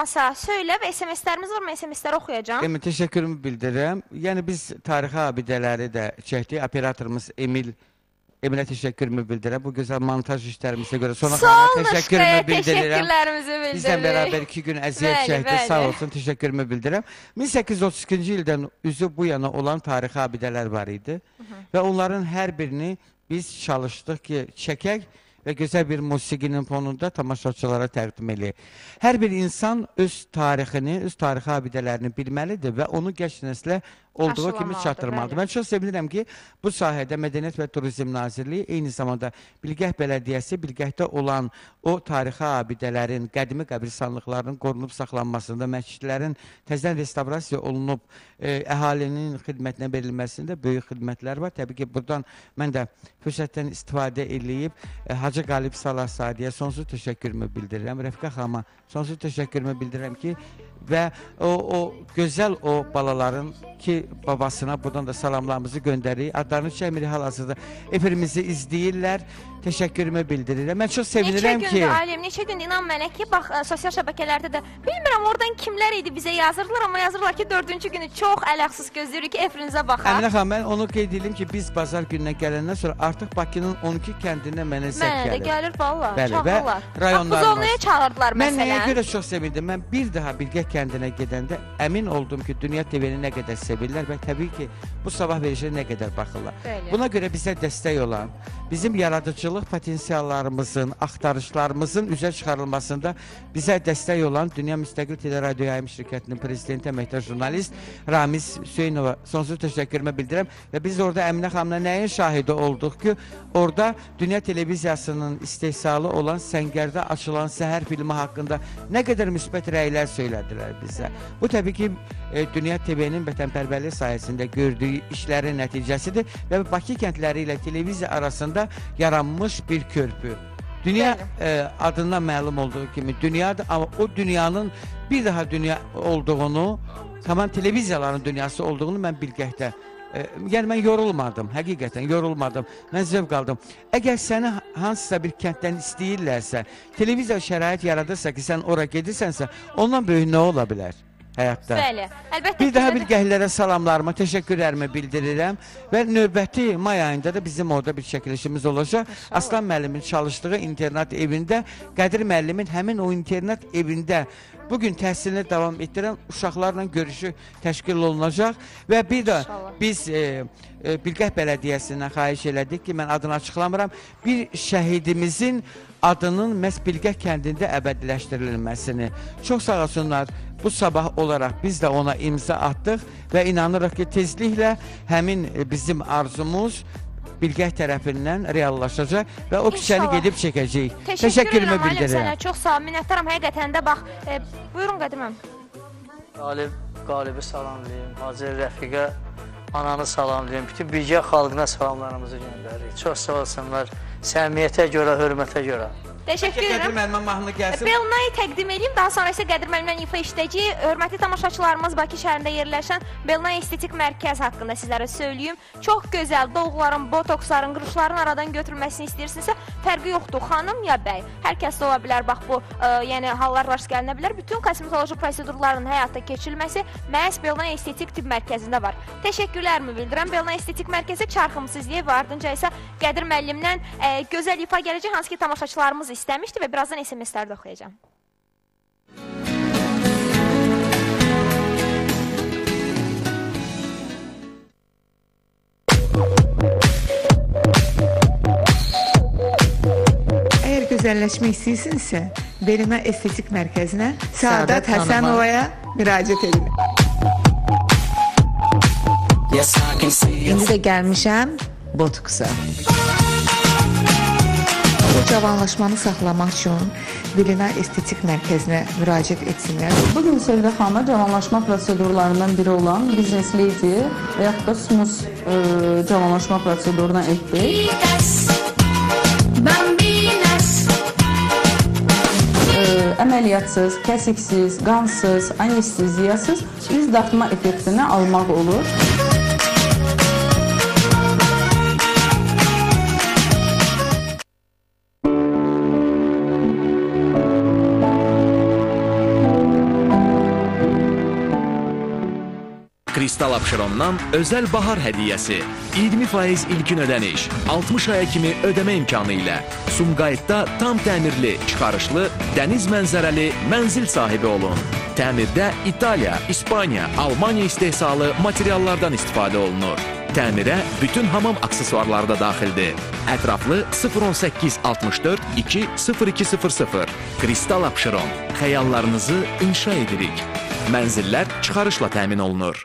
Speaker 1: olmasa söylə və SMS-lərimiz var, mən SMS-ləri oxuyacağam.
Speaker 19: Emil təşəkkürümü bildirirəm. Yəni biz tarixi abidələri də çəkdik. Operatorumuz Emil Emilə təşəkkürümü bildirirəm. Bu gözəl montaj işlərimizə görə sona
Speaker 1: Solnuşkaya
Speaker 19: təşəkkürümü bildirirəm. Bizlə bərabər 2 gün əziyyət çəkdi. Sağ olsun, təşəkkürümü bildirirəm. 1832-ci ildən üzü bu yana olan tarixi abidələr var idi və onların hər birini biz çalışdıq ki, çəkək və gözəl bir musiqinin fonunda tamaşaçılara təqdim eləyək. Hər bir insan öz tarixini, öz tarixi abidələrini bilməlidir və onu gəncə nəslə olduğu kimi çatdırmalıdır.
Speaker 1: bəli.
Speaker 19: Mən çox sevinirəm ki, bu sahədə Mədəniyyət və Turizm Nazirliyi eyni zamanda Bilgəh Bələdiyyəsi Bilgəhdə olan o tarixi abidələrin, qədimi qəbirstanlıqların qorunub saxlanmasında, məscidlərin təzədən restavrasiya olunub e, əhalinin xidmətinə verilməsində böyük xidmətlər var. Təbii ki, buradan mən də fürsətdən istifadə eləyib e, Hacı Qalib Salarsadiyə sonsuz təşəkkürümü bildirirəm. Rəfiqə xanıma sonsuz təşəkkürümü bildirirəm ki, və o, o gözəl o balaların ki babasına buradan da salamlarımızı göndəririk. Adlarını çəkmirik hal-hazırda efirimizi izləyirlər. Təşəkkürümü bildirirəm. Mən çox sevinirəm
Speaker 1: neçə
Speaker 19: ki,
Speaker 1: gündür Alim, neçə gündür inan mənə ki, bax ə, sosial şəbəkələrdə də bilmirəm oradan kimlər idi bizə yazırdılar, amma yazırlar ki, 4-cü günü çox ələxsus gözləyirik ki, efirinizə baxaq.
Speaker 19: Əminə xanım, mən onu qeyd edim ki, biz bazar gününə gələndən sonra artıq Bakının 12 kəndindən mənə zəng
Speaker 1: Mənə də
Speaker 19: gəlir.
Speaker 1: gəlir valla, çağırırlar.
Speaker 19: Rayonlarımız.
Speaker 1: Buzovnaya çağırdılar
Speaker 19: Mən nəyə
Speaker 1: məsələn.
Speaker 19: görə çox sevindim? Mən bir daha Bilgə kəndinə gedəndə əmin oldum ki, Dünya TV-ni nə qədər sevirlər və təbii ki, bu sabah verişə nə qədər baxırlar.
Speaker 1: Bəli.
Speaker 19: Buna görə bizə dəstək olan, bizim yaradıcılıq potensiallarımızın, axtarışlarımızın üzə çıxarılmasında bizə dəstək olan Dünya Müstəqil Teleradyo Yayım Şirkətinin prezidenti əməkdar jurnalist Ramiz Hüseynova sonsuz təşəkkürümü bildirirəm və biz orada Əminə xanımla nəyin şahidi olduq ki, orada Dünya Televiziyasının istehsalı olan Səngərdə açılan səhər filmi haqqında nə qədər müsbət rəylər söylədilər bizə. Bu təbii ki, e, Dünya TV-nin vətənpərvərlik sayəsində gördüyü işlərin nəticəsidir və Bakı kəndləri ilə televiziya arasında yaranmış bir körpü. Dünya e, adından məlum olduğu kimi dünyadır, amma o dünyanın bir daha dünya olduğunu, tamam televiziyaların dünyası olduğunu mən bilgəkdə yəni mən yorulmadım, həqiqətən yorulmadım. Mən zövq aldım. Əgər səni hansısa bir kənddən istəyirlərsə, televiziya şərait yaradırsa ki, sən ora gedirsənsə, ondan böyük nə ola bilər həyatda?
Speaker 1: Bəli, əlbəttə
Speaker 19: Bir daha
Speaker 1: bizə də-
Speaker 19: bilgəhlilərə salamlarımı, təşəkkürlərimi bildirirəm və növbəti may ayında da bizim orada bir çəkilişimiz olacaq. Aslan müəllimin çalışdığı internat evində, Qədir müəllimin həmin o internat evində bu gün təhsilini davam etdirən uşaqlarla görüşü təşkil olunacaq və bir də biz e, e, Bilgəh Bələdiyyəsindən xahiş elədik ki, mən adını açıqlamıram, bir şəhidimizin adının məhz Bilgəh kəndində əbədiləşdirilməsini. Çox sağ olsunlar. Bu sabah olaraq biz də ona imza atdıq və inanırıq ki, tezliklə həmin e, bizim arzumuz Bilgəh tərəfindən reallaşacaq və o küçəni gedib.
Speaker 1: Təşəkkür
Speaker 19: Təşəkkürümü
Speaker 1: Alim sənə.
Speaker 19: bildirirəm.
Speaker 1: Çox sağ ol, minnətdaram. Həqiqətən də bax, e, buyurun Qədir müəllim.
Speaker 5: Qalib, Qalibi salamlayım, Hacı Rəfiqə ananı salamlayım, bütün Bilgə xalqına salamlarımızı göndəririk. Çox sağ olsunlar, səmiyyətə görə, hörmətə görə.
Speaker 1: Təşəkkür
Speaker 19: Qədir
Speaker 1: edirəm.
Speaker 19: müəllimə mahnı gəlsin.
Speaker 1: Belnayı təqdim edeyim, daha sonra isə Qədir müəllimlə ifa işləyəcəyik. Hörmətli tamaşaçılarımız Bakı şəhərində yerləşən Belnay Estetik Mərkəz haqqında sizlərə söyləyim. Çox gözəl dolğuların, botoksların, qırışların aradan götürülməsini istəyirsinizsə, fərqi yoxdur, xanım ya bəy. Hər kəs də ola bilər, bax bu, ə, yəni hallar rast gəlinə bilər. Bütün kosmetoloji prosedurların həyata keçirilməsi məhz Belnay Estetik Tibb Mərkəzində var. Təşəkkürlərimi bildirirəm. Belnay Estetik Mərkəzi çarxımsız izləyib və ardınca isə Qədir müəllimdən ə, gözəl ifa gələcək, hansı ki tamaşaçılarımız istəmişdi və birazdan SMS-lər də oxuyacağam.
Speaker 8: Əgər gözəlləşmək istəyirsinizsə, Belimə Estetik Mərkəzinə
Speaker 9: Səadət
Speaker 8: Səadət
Speaker 9: xanıma.
Speaker 8: Həsənovaya müraciət edin.
Speaker 9: İndi də gəlmişəm botoksa.
Speaker 8: Cavanlaşmanı saxlamaq üçün Belimə Estetik Mərkəzinə müraciət etsinlər.
Speaker 10: Bu gün Sevdə xanıma cavanlaşma prosedurlarından biri olan Business Lady və yaxud da Smooth ə, cavanlaşma proseduruna etdik. Ə, əməliyyatsız, kəsiksiz, qansız, anesteziyasız üz dartma effektini almaq olur.
Speaker 4: Kristal Abşerondan özəl bahar hədiyyəsi. 20% ilkin ödəniş, 60 aya kimi ödəmə imkanı ilə Sumqayıtda tam təmirli, çıxarışlı, dəniz mənzərəli mənzil sahibi olun. Təmirdə İtaliya, İspaniya, Almaniya istehsalı materiallardan istifadə olunur. Təmirə bütün hamam aksesuarları da daxildir. Ətraflı 018 64 2 0200 Kristal Abşeron. Xəyallarınızı inşa edirik. Mənzillər çıxarışla təmin olunur.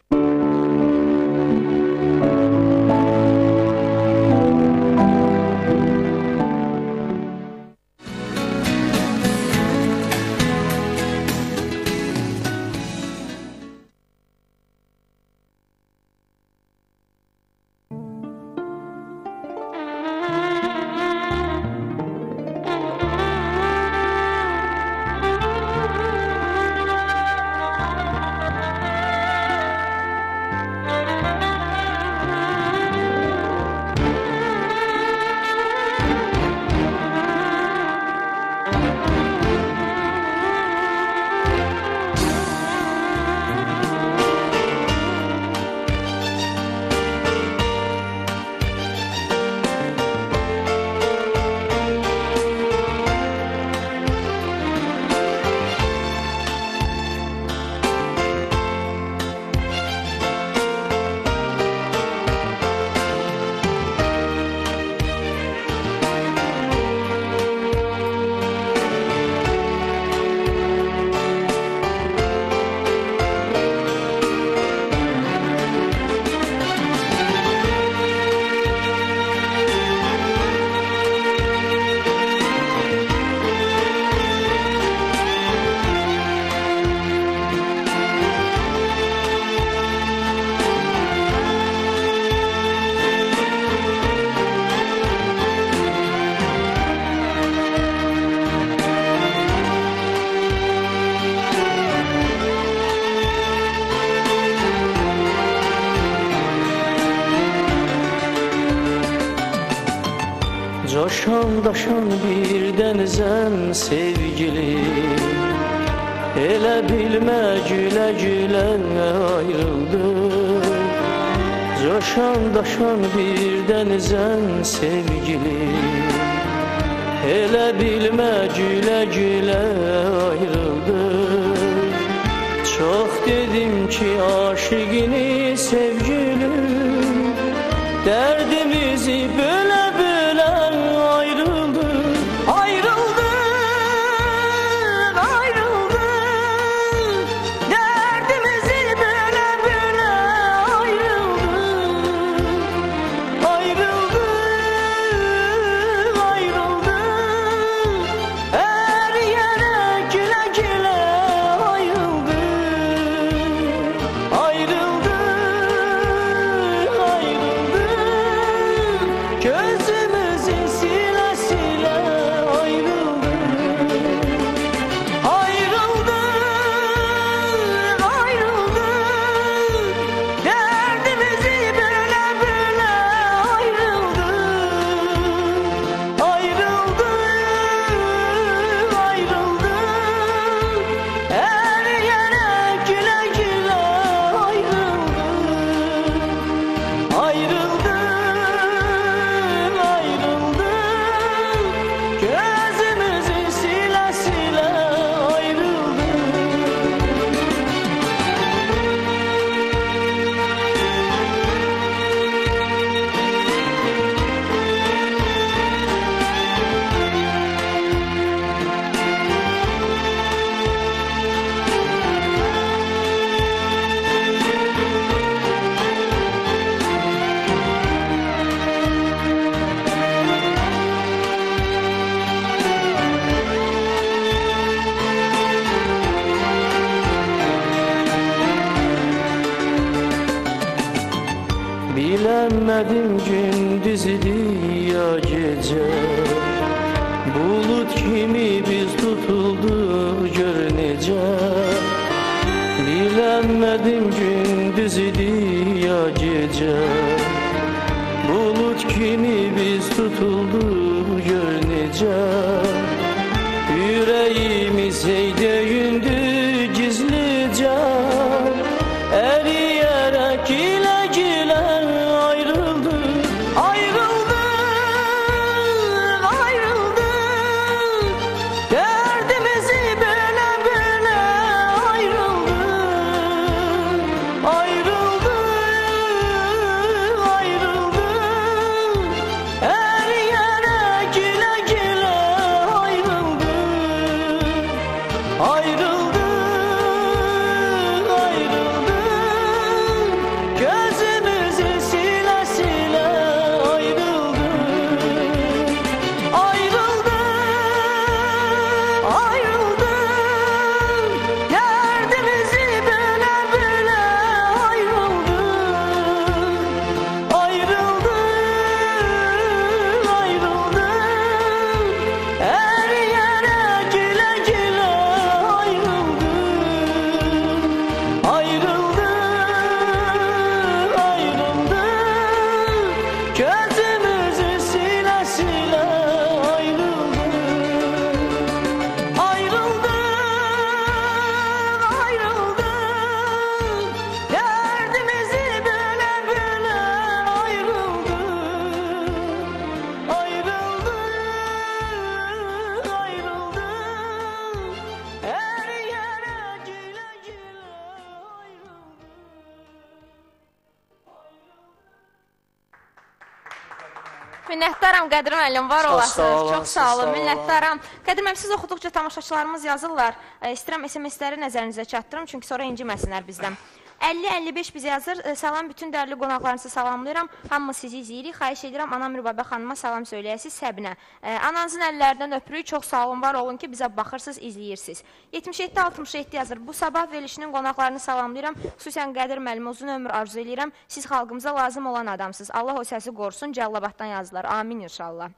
Speaker 5: Olun,
Speaker 1: Çox sağ olun, minnətdaram. Qədir müəllim, siz oxuduqca tamaşaçılarımız yazırlar. E, istəyirəm SMS-ləri nəzərinizə çatdırım, çünki sonra inciməsinlər bizdən. 50-55 bizə yazır. E, Salam bütün dəyərli qonaqlarınızı salamlayıram. Hamımız sizi izləyirik. Xahiş edirəm anam Rübabə xanıma salam söyləyəsiz Səbinə. E, Ananızın əllərindən öpürük. Çox sağ olun, var olun ki, bizə baxırsınız, izləyirsiniz. 77-67 yazır. Bu sabah verilişinin qonaqlarını salamlayıram. Xüsusən Qədir müəllimə uzun ömür arzu edirəm. Siz xalqımıza lazım olan adamsınız. Allah o səsi qorusun. Cəllabaddan yazdılar. Amin inşallah.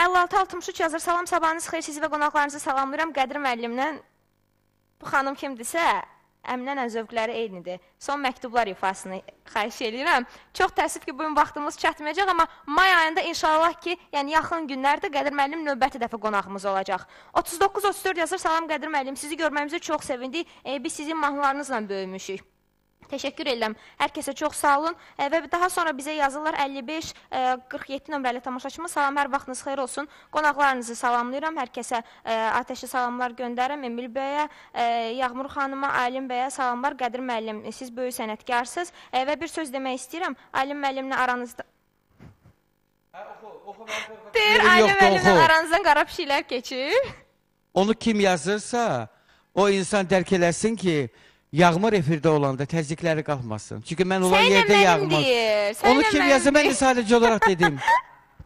Speaker 1: 56-63 yazır. Salam sabahınız xeyir. Sizi və qonaqlarınızı salamlayıram. Qədir müəllimlə bu xanım kimdirsə, əminənlə zövqləri eynidir. Son məktublar ifasını xahiş edirəm. Çox təəssüf ki, bu gün vaxtımız çatmayacaq, amma may ayında inşallah ki, yəni yaxın günlərdə Qədir müəllim növbəti dəfə qonağımız olacaq. 39-34 yazır. Salam Qədir müəllim, sizi görməyimizə çox sevindik. E, biz sizin mahnılarınızla böyümüşük. Təşəkkür edirəm. Hər kəsə çox sağ olun. E, və daha sonra bizə yazırlar 55 e, 47 nömrəli tamaşaçımız. Salam, hər vaxtınız xeyir olsun. Qonaqlarınızı salamlayıram. Hər kəsə e, atəşli salamlar göndərirəm. Emil bəyə, Yağmur xanıma, Alim bəyə salamlar. Qədir müəllim, siz böyük sənətkarsınız. Və bir söz demək istəyirəm. Alim müəllimlə aranızda Deyir, Alim müəllimlə aranızdan qara pişiklər keçir.
Speaker 19: Onu kim yazırsa, o insan dərk eləsin ki, yağmur efirdə olanda təzyiqləri qalxmasın. Çünki mən olan
Speaker 1: Sənlə
Speaker 19: yerdə
Speaker 1: mənim
Speaker 19: yağmaz.
Speaker 1: deyir,
Speaker 19: Onu
Speaker 1: sənlə
Speaker 19: kim
Speaker 1: mənim
Speaker 19: yazır? Mən də sadəcə olaraq dedim.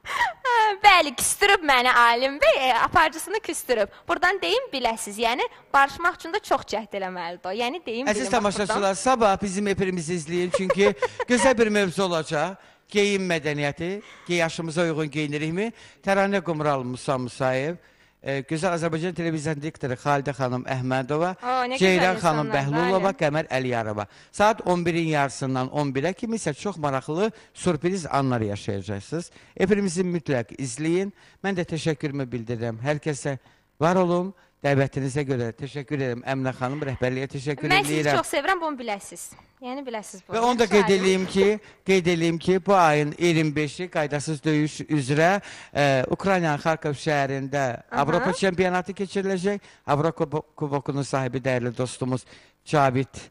Speaker 1: Hə, Bəli, küstürüb məni Alim bəy, e, aparıcısını küstürüb. Buradan deyim biləsiz, yəni barışmaq üçün də çox cəhd eləməlidir o. Yəni deyim
Speaker 19: Əziz
Speaker 1: bilim, bax buradan.
Speaker 19: tamaşaçılar, sabah bizim efirimizi izləyin. Çünki gözəl bir mövzu olacaq. Geyim mədəniyyəti, ki, yaşımıza uyğun geyinirikmi? Təranə Qumral Musa Musayev, e, gözəl Azərbaycan televiziya diktoru Xalidə xanım Əhmədova,
Speaker 1: O, nə gözəl
Speaker 19: Ceyran xanım
Speaker 1: insanlar,
Speaker 19: Bəhlulova,
Speaker 1: bəli.
Speaker 19: Qəmər Əliyarova. Saat 11-in yarısından 11-ə kimi isə çox maraqlı sürpriz anlar yaşayacaqsınız. Efirimizi mütləq izləyin. Mən də təşəkkürümü bildirirəm. Hər kəsə var olun. Dəvətinizə görə təşəkkür edirəm. Əminə xanım rəhbərliyə təşəkkür
Speaker 1: Mən sizi
Speaker 19: edirəm.
Speaker 1: çox sevirəm, bunu biləsiz. Yəni biləsiz bunu.
Speaker 19: Və onu da qeyd edeyim ki, qeyd edeyim ki, bu ayın 25-i qaydasız döyüş üzrə e, Ukraynanın Xarkov şəhərində Avropa çempionatı keçiriləcək. Avropa Kubo- kubokunun sahibi dəyərli dostumuz Cavid də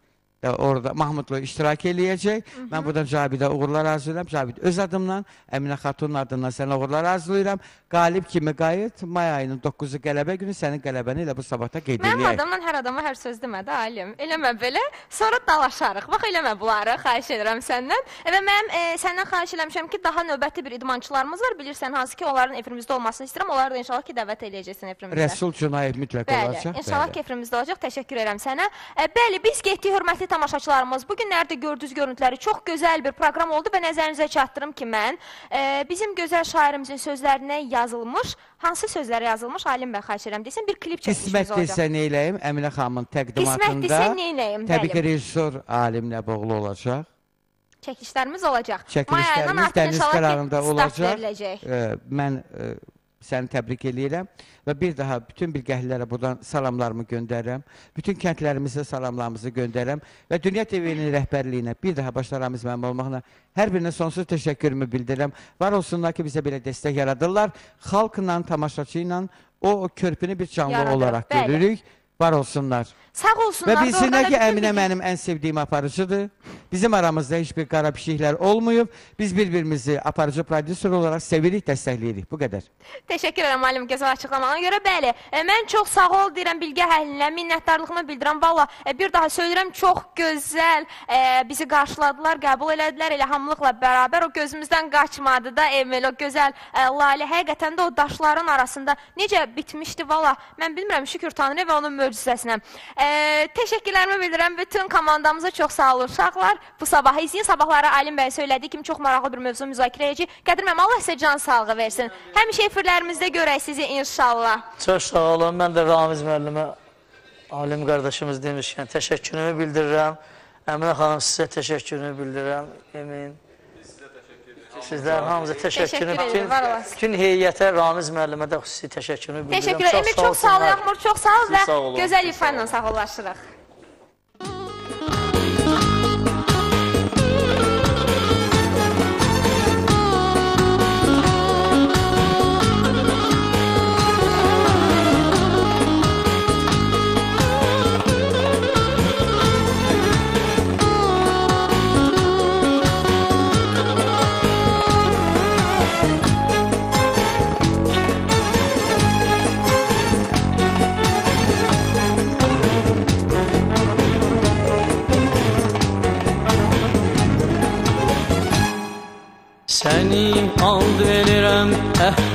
Speaker 19: orada Mahmudlu iştirak eləyəcək. Mən buradan Cavidə uğurlar arzulayıram. Cavid öz adımdan, Əminə xatunun adından sənə uğurlar arzulayıram. Qalib kimi qayıt. May ayının 9-u qələbə günü sənin qələbəni elə bu sabahda qeyd
Speaker 1: Mənim
Speaker 19: eləyək.
Speaker 1: adamdan hər adama hər söz demədi Alim. Eləmə belə, sonra dalaşarıq. Bax eləmə bunları, xahiş edirəm səndən. Və mənim e, səndən xahiş eləmişəm ki, daha növbəti bir idmançılarımız var. Bilirsən hansı ki, onların efrimizdə olmasını istəyirəm. Onları da inşallah ki, dəvət eləyəcəksən efrimizə.
Speaker 19: Rəsul Cunayev mütləq
Speaker 1: Bəli,
Speaker 19: olacaq.
Speaker 1: inşallah
Speaker 19: Bəli.
Speaker 1: ki, efrimizdə olacaq. Təşəkkür edirəm sənə. E, bəli, biz getdik hörmətli tamaşaçılarımız. Bu günlərdə gördüyünüz görüntüləri çox gözəl bir proqram oldu və nəzərinizə çatdırım ki, mən e, bizim gözəl şairimizin sözlərinə yazılmış, hansı sözlərə yazılmış Alim bəy xahiş edirəm desin, bir klip çəkmişimiz
Speaker 19: Qismət
Speaker 1: olacaq.
Speaker 19: desə neyləyim? Əminə xanımın
Speaker 1: Qismət
Speaker 19: təqdimatında təbii ki, rejissor Alim Nəboğlu olacaq.
Speaker 1: Çəkilişlərimiz olacaq.
Speaker 19: Çəkilişlərimiz dəniz qərarında olacaq. E, mən e, səni təbrik eləyirəm və bir daha bütün bilgəhlilərə buradan salamlarımı göndərirəm. Bütün kəndlərimizə salamlarımızı göndərirəm və Dünya TV-nin rəhbərliyinə bir daha başlarımız mənim olmaqla hər birinə sonsuz təşəkkürümü bildirirəm. Var olsunlar ki, bizə belə dəstək yaradırlar. Xalqla, tamaşaçı ilə o körpünü bir canlı
Speaker 1: Yaradır,
Speaker 19: olaraq
Speaker 1: bəli.
Speaker 19: görürük. Var olsunlar.
Speaker 1: Sağ olsunlar.
Speaker 19: Və bilsinlər ki, Əminə mənim ən sevdiyim aparıcıdır. Bizim aramızda heç bir qara pişiklər olmayıb. Biz bir-birimizi aparıcı prodüser olaraq sevirik, dəstəkləyirik. Bu qədər.
Speaker 1: Təşəkkür edirəm müəllim gözəl açıqlamana görə. Bəli, e, mən çox sağ ol deyirəm bilgi əhlinə, minnətdarlığımı bildirirəm. Valla e, bir daha söyləyirəm, çox gözəl e, bizi qarşıladılar, qəbul elədilər elə hamılıqla bərabər. O gözümüzdən qaçmadı da Emil, o gözəl e, Lalə. Həqiqətən də o daşların arasında necə bitmişdi valla. Mən bilmirəm, şükür Tanrıya və onun möcüzəsinə. E, təşəkkürlərimi bildirirəm bütün komandamıza çox sağ olun uşaqlar. Bu sabahı izləyin. Sabahları Alim bəy söylədiyi kimi çox maraqlı bir mövzu müzakirə edəcəyik. Qədir müəllim, Allah sizə can sağlığı versin. Həmişə efirlərimizdə görək sizi inşallah.
Speaker 5: Çox sağ olun. Mən də Ramiz müəllimə, alim qardaşımız demişkən təşəkkürümü bildirirəm. Əminə xanım sizə təşəkkürümü bildirirəm. Emin. Sizlərin hamınıza təşəkkürüm.
Speaker 1: Olasın.
Speaker 5: Bütün heyətə, Ramiz müəllimə də xüsusi təşəkkürümü bildirirəm.
Speaker 1: Təşəkkür edirəm. Emil çox sağ ol. Yağmur çox sağ ol və
Speaker 5: sağ olun,
Speaker 1: gözəl ifa ilə sağollaşırıq.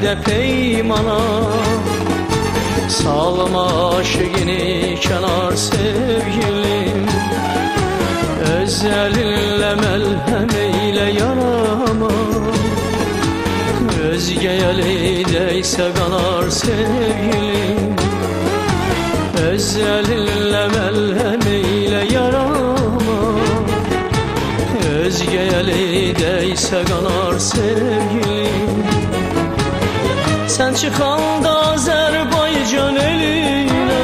Speaker 4: de peymana Salma aşığını kenar sevgilim. Özelinle melhem eyle yarama Özgeye değse kanar sevgilim. Özelinle melhem eyle yarama Özgeye değse kanar sevgilim. Sen çıkanda Azerbaycan eline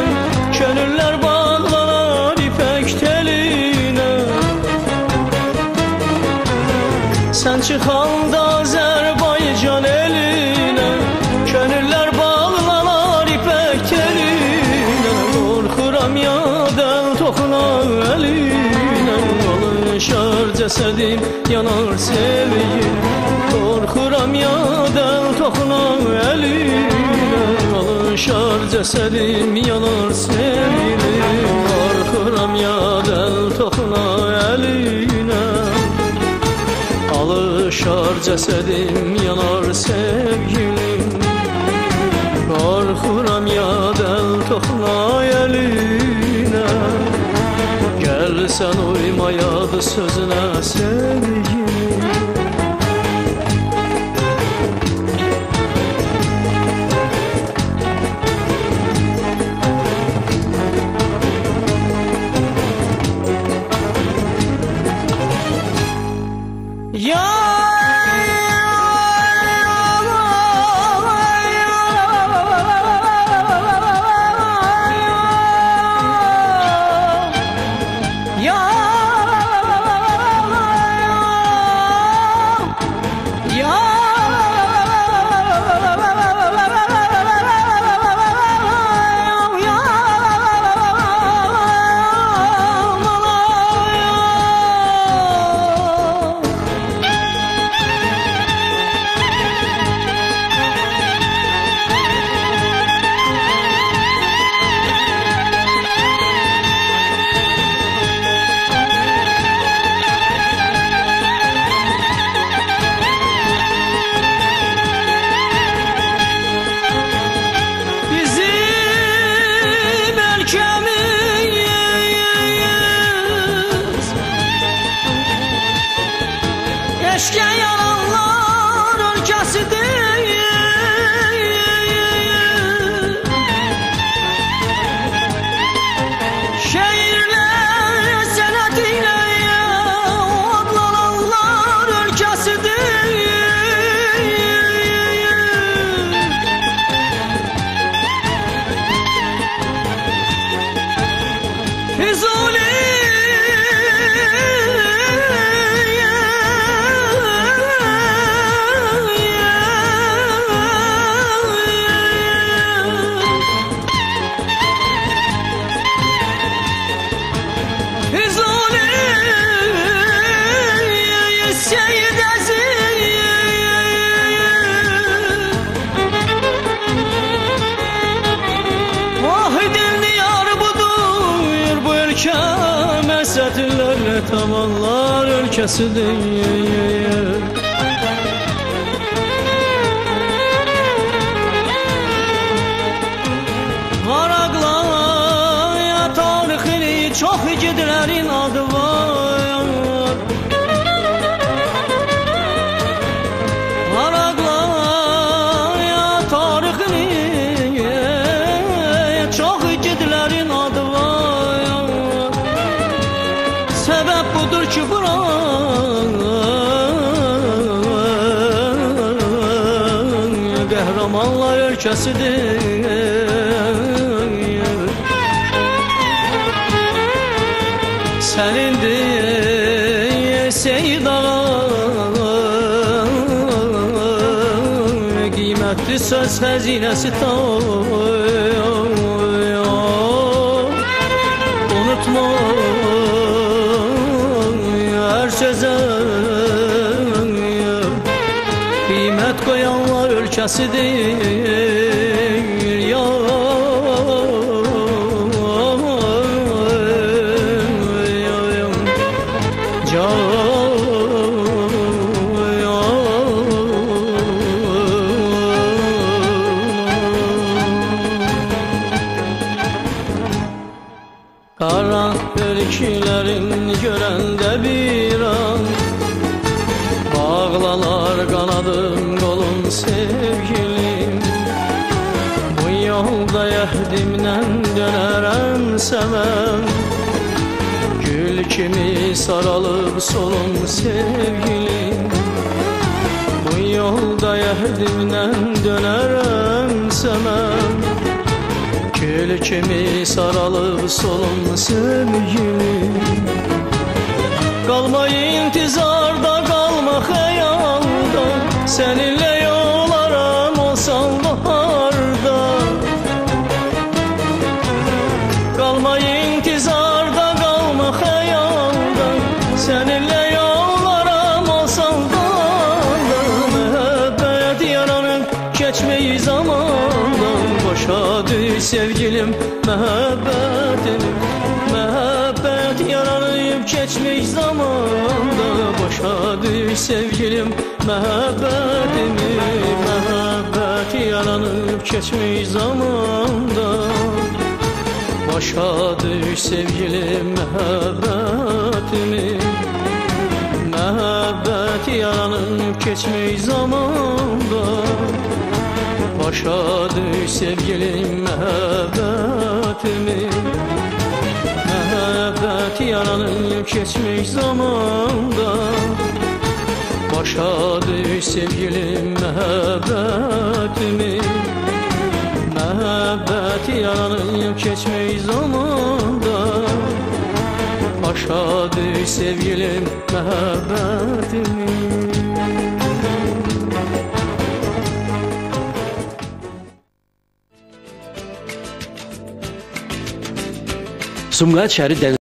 Speaker 4: Gönüller bağlanar ipek teline. Sen çıkanda Azerbaycan eline Gönüller bağlanar ipek teline. Korkuram ya del tokuna eline Alışar cesedim yanar sevgim Yanışar cesedim yanar sevgilim. Korkuram ya del toxuna eline. Alışar cesedim yanar sevgilim. Korkuram ya del toxuna eline. Gel sen uymayadı sözüne sevgilim. tavallar ölkəsidir çaresidir Senindir sevdalar. Kıymetli söz hazinesi tavuyor Unutma her söze kıymet koyanlar ülkesidir solum sevgilim. Bu yolda əhdimdən dönərəm səməm Gül kimi saralıb solum sevgilim. Qalma intizarda, qalma xəyalda Səninlə məhəbbətini Məhəbbət yaranıb keçmək zamanda Başa düş sevgilim. Məhəbbətimi Məhəbbət yaranıb keçmək zamanda Başa düş sevgilim. Məhəbbətimi Məhəbbət yaranıb keçmək zamanda Başa düş sevgilim məhəbbətimi Məhəbbət yaranıb keçmək zamanda Başa düş sevgilim məhəbbətimi Məhəbbət yaranıb keçmək zamanda Başa düş sevgilim məhəbbətimi
Speaker 7: Sumqayıt şəhəri dəniz